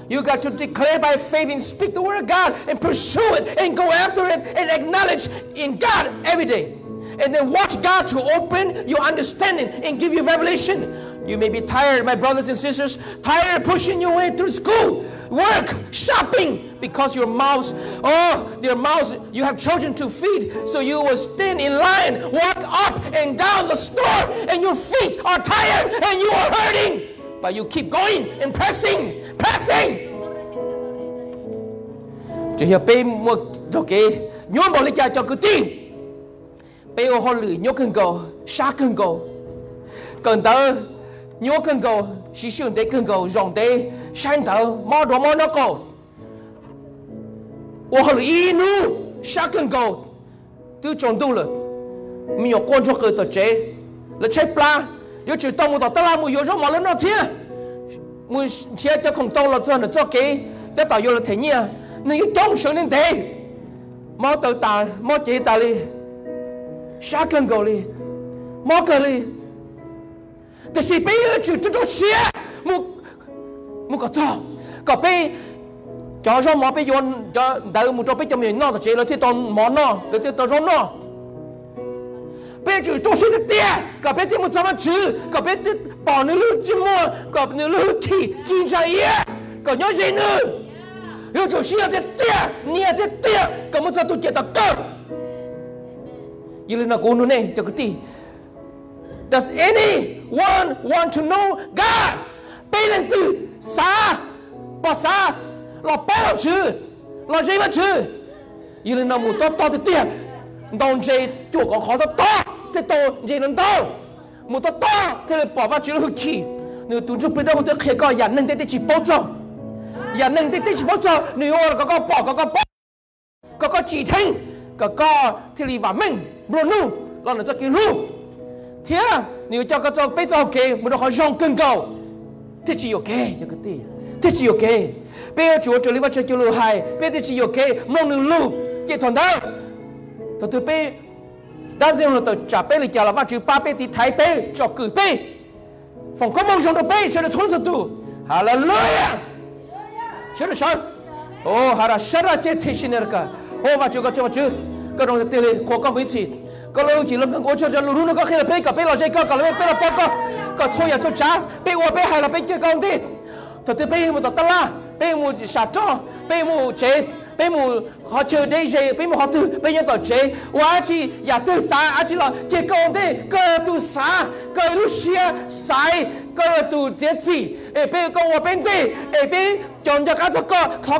You got to declare by faith and speak the word of God and pursue it and go after it and acknowledge in God every day. And then watch God to open your understanding and give you revelation. You may be tired, my brothers and sisters, tired pushing your way through school. work, shopping, because your mouths, oh, your mouths, you have children to feed. So you will stand in line, walk up and down the store, and your feet are tired and you are hurting. But you keep going and pressing, pressing. Chỉ. Cần tớ nhốt cần cầu, chỉ xương để cần cầu, rộng để sang tớ, mò đồ mò nó cầu. Ô hờ lử y nu, sa cần cầu. Tư chọn tu lực Mình có quan cho cơ tờ chế. Là chế pla. Yếu chỉ tông một tờ tớ la mùi yếu rộng mò lên nó thiên. Mùi chế cho không tông là cho nó cho kế để tạo yếu là thế nhỉ. Nên yếu tông sống nên thế. Mò tờ tà, mò chế tà li. sa cần cầu li. Mò cờ li. แต่สิไปยืดจุดจุดเสียมุกมุกก็จ้าก็ไปจอร้องหมอไปโยนจอเดิมมุกจอไปจมีนอแต่เจแล้วที่ตอนหมอนอแล้วที่ตอนร้องนอไปจุดจุดเสียเตี้ยก็ไปที่มุกสามารถจื้อก็ไปที่ปอนนู้จิมัวก็ไปนู้ที่จินใจเย่ก็ย้อนใจนู้ yêu chủ sĩ thế tia nia thế tia cả một sát tu chết tắc tơ yêu lên nó cố nè cho cái ti does any One want to know God? Bây lên từ xa, bỏ xa, lo bé lo chứ, lo dây mà chứ. Yêu lên nằm một to to thì tiền, đồng dây chủ có khó to to, thì to dây lên to. Một to to thì bỏ vào chữ hư kỳ. Nếu tụi chúng bây giờ tôi khẽ coi nhà nâng tay tới chỉ bao giờ. Nhà nâng tay tới chỉ bao giờ, nếu có có bỏ có có bỏ. Có có chỉ thanh, có có thì lì vào mình, luôn luôn, luôn là cho cái luôn, thế à? 你要叫个做，别做 OK，木得好上更高，体质 OK，这个对，体质 OK，别要注意，注意我这叫老害，别体质 OK，不能撸，这传单，到台北，大家看到叫台北，叫喇叭，叫台北，叫台北，放高猛上台北，这个村子，哈利路亚，这个啥？哦，阿拉啥个叫贴心那个？哦，我叫个叫个叫，各种的对嘞，哥哥回去。Chỉ lâm thằng ô cho cho lũ nó có khi là bé cả bé là dây có cả là bé là bao có có thôi à thôi chả bé qua bé hay là bé chơi công đi. Thật tế bé một tật la bé một sạt cho bé một chế bé một họ chơi đây chế bé một họ từ bé nhân tờ chế. Quá chỉ nhà tư xa à chỉ là chơi công đi. Cơ tu xa cơ lu xia sai cơ tu chết gì ê bé công ô bên đi. Ê bé chọn cho các thằng có khó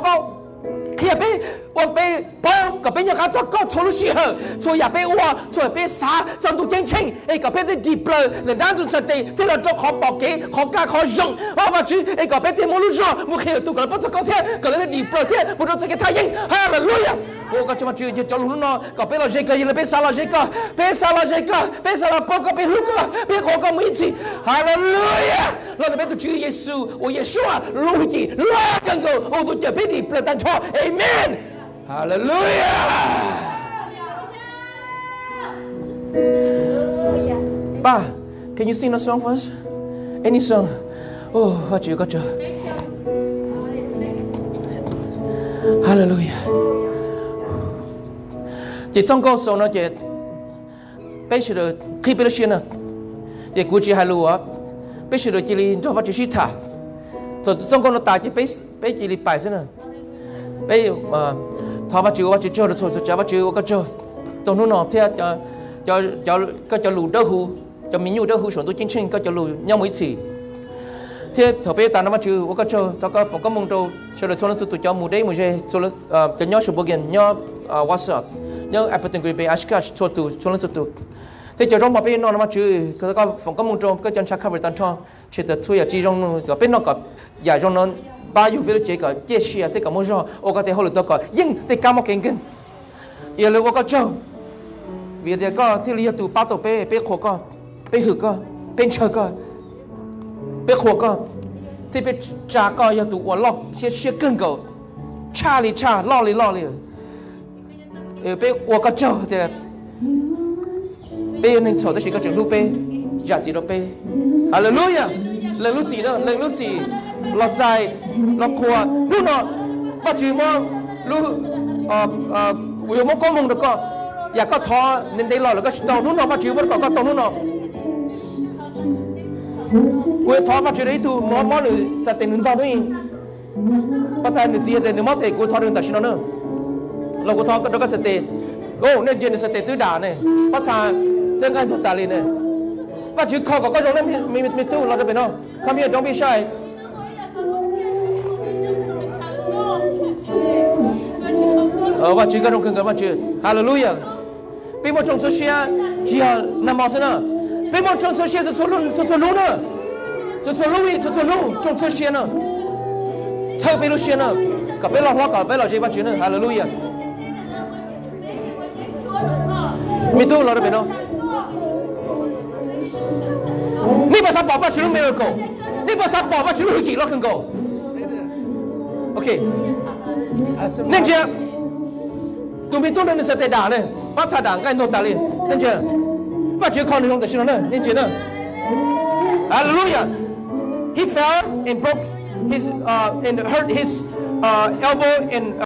他也被我被把隔壁人家做搞出了血后，做也被我做也被杀，做都减轻，哎，隔壁是地不，人家就说的，这个做好保给，好干好用，我不去，哎，隔壁天马路上，我看到都搞不做高铁，搞那个地不天，我说这个太硬，哈利路亚。Pouca kau tio de tio Luna, capela jeca e salah la jeca, salah la jeca, pensa la pouca kau pego Hallelujah. Lalu Aleluia! Lá no meio tio Jesus, o oh, Yeshua, Luigi, Oh o do te pedi. Amen. Hallelujah. Pa, can you sing a song first? Any song? Oh, what you got you? Hallelujah. Chỉ trong câu số nó chỉ bây giờ khi bây giờ nó chỉ cố chỉ hai lúa. Bây giờ chỉ li cho phát chỉ thả. Rồi trong câu nó tài chỉ bây bây chỉ li bài thế nào bây mà thọ bắt chịu bắt chịu cho được rồi cho bắt chịu cái cho. Trong lúc nào thế cho cho cho cái cho lù đỡ hù, cho mình nhu đỡ hù xuống tôi chính chính cái cho lù nhau mấy chỉ thế thọ bây ta nó bắt chịu cái cho tao có phòng có mong đâu cho được cho nó tụi cho mù đấy mù dê, cho nó ờ, cho nhau sự số kiện nhau ờ, WhatsApp nhau Apple tên người bị ashkat cho tụi cho tu thế cho trong mà bên nó nó mà chứ cái có phòng có mong trong cái chân chắc cover tan cho. Chỉ được thuê ở chỉ trong cái bên nó có dạ, giả trong nó, ba yu biết chế cả chế xia thế cả mua cho ô cái thế hồi đó có nhưng thế cả một cái cái giờ lúc có cho vì thế có, thế lý tụ ba tổ bé bé khổ có bé hử có bé chờ có bé khổ có. Thế bé trả có giờ tụ 我 lọc xia xia cưng cầu cha li cha, lo li lo li 呃被我个走的，被人走的是个走路被，假子路被，哈利路亚，人路子呢，人路子，落在落阔，路呢，不只么路，呃呃，有么高蒙的个，也个他，人哋落了个到路呢，不只么个个到路呢。quê thọ mà chuyện đấy tu món món là sẽ tiền nương tao đấy, bắt tay nương tiền tiền nương mất thì quê thọ nương ta xin nó nữa. เราก็ท้องก็ต้องก็สเตโอ้เนี่ยเจนสเตตื้อด่าเนี่ยปัจจาเจ้าการถูกตาลีเนี่ยว่าจือคอก็ก็ร้องนั้นมีมีตู้เราจะเป็นเนาะ come here don't be shy เออว่าจือก็ต้องขึ้นกันว่าจือฮาเลลูยาเป็นหมดจงสุเชียจีฮานามอสนะเป็นหมดจงสุเชียจะสุลุจะสุลุนะจะสุลุยจะสุลุจงสุเชียนะเธอเป็นลูเชี Mi tu loro meno. Ni pa sapa pa chiru mero go. Ni pa sapa pa chiru hiki lock and go. ok, Nên chưa? Tụi mình tu nên sẽ tệ đả này. Bắt sa đảng cái nộp ta lên. Nên chưa? Và chưa còn không được xin nữa. Nên chưa nữa. Hallelujah. He fell and broke his uh, and hurt his uh, elbow and uh,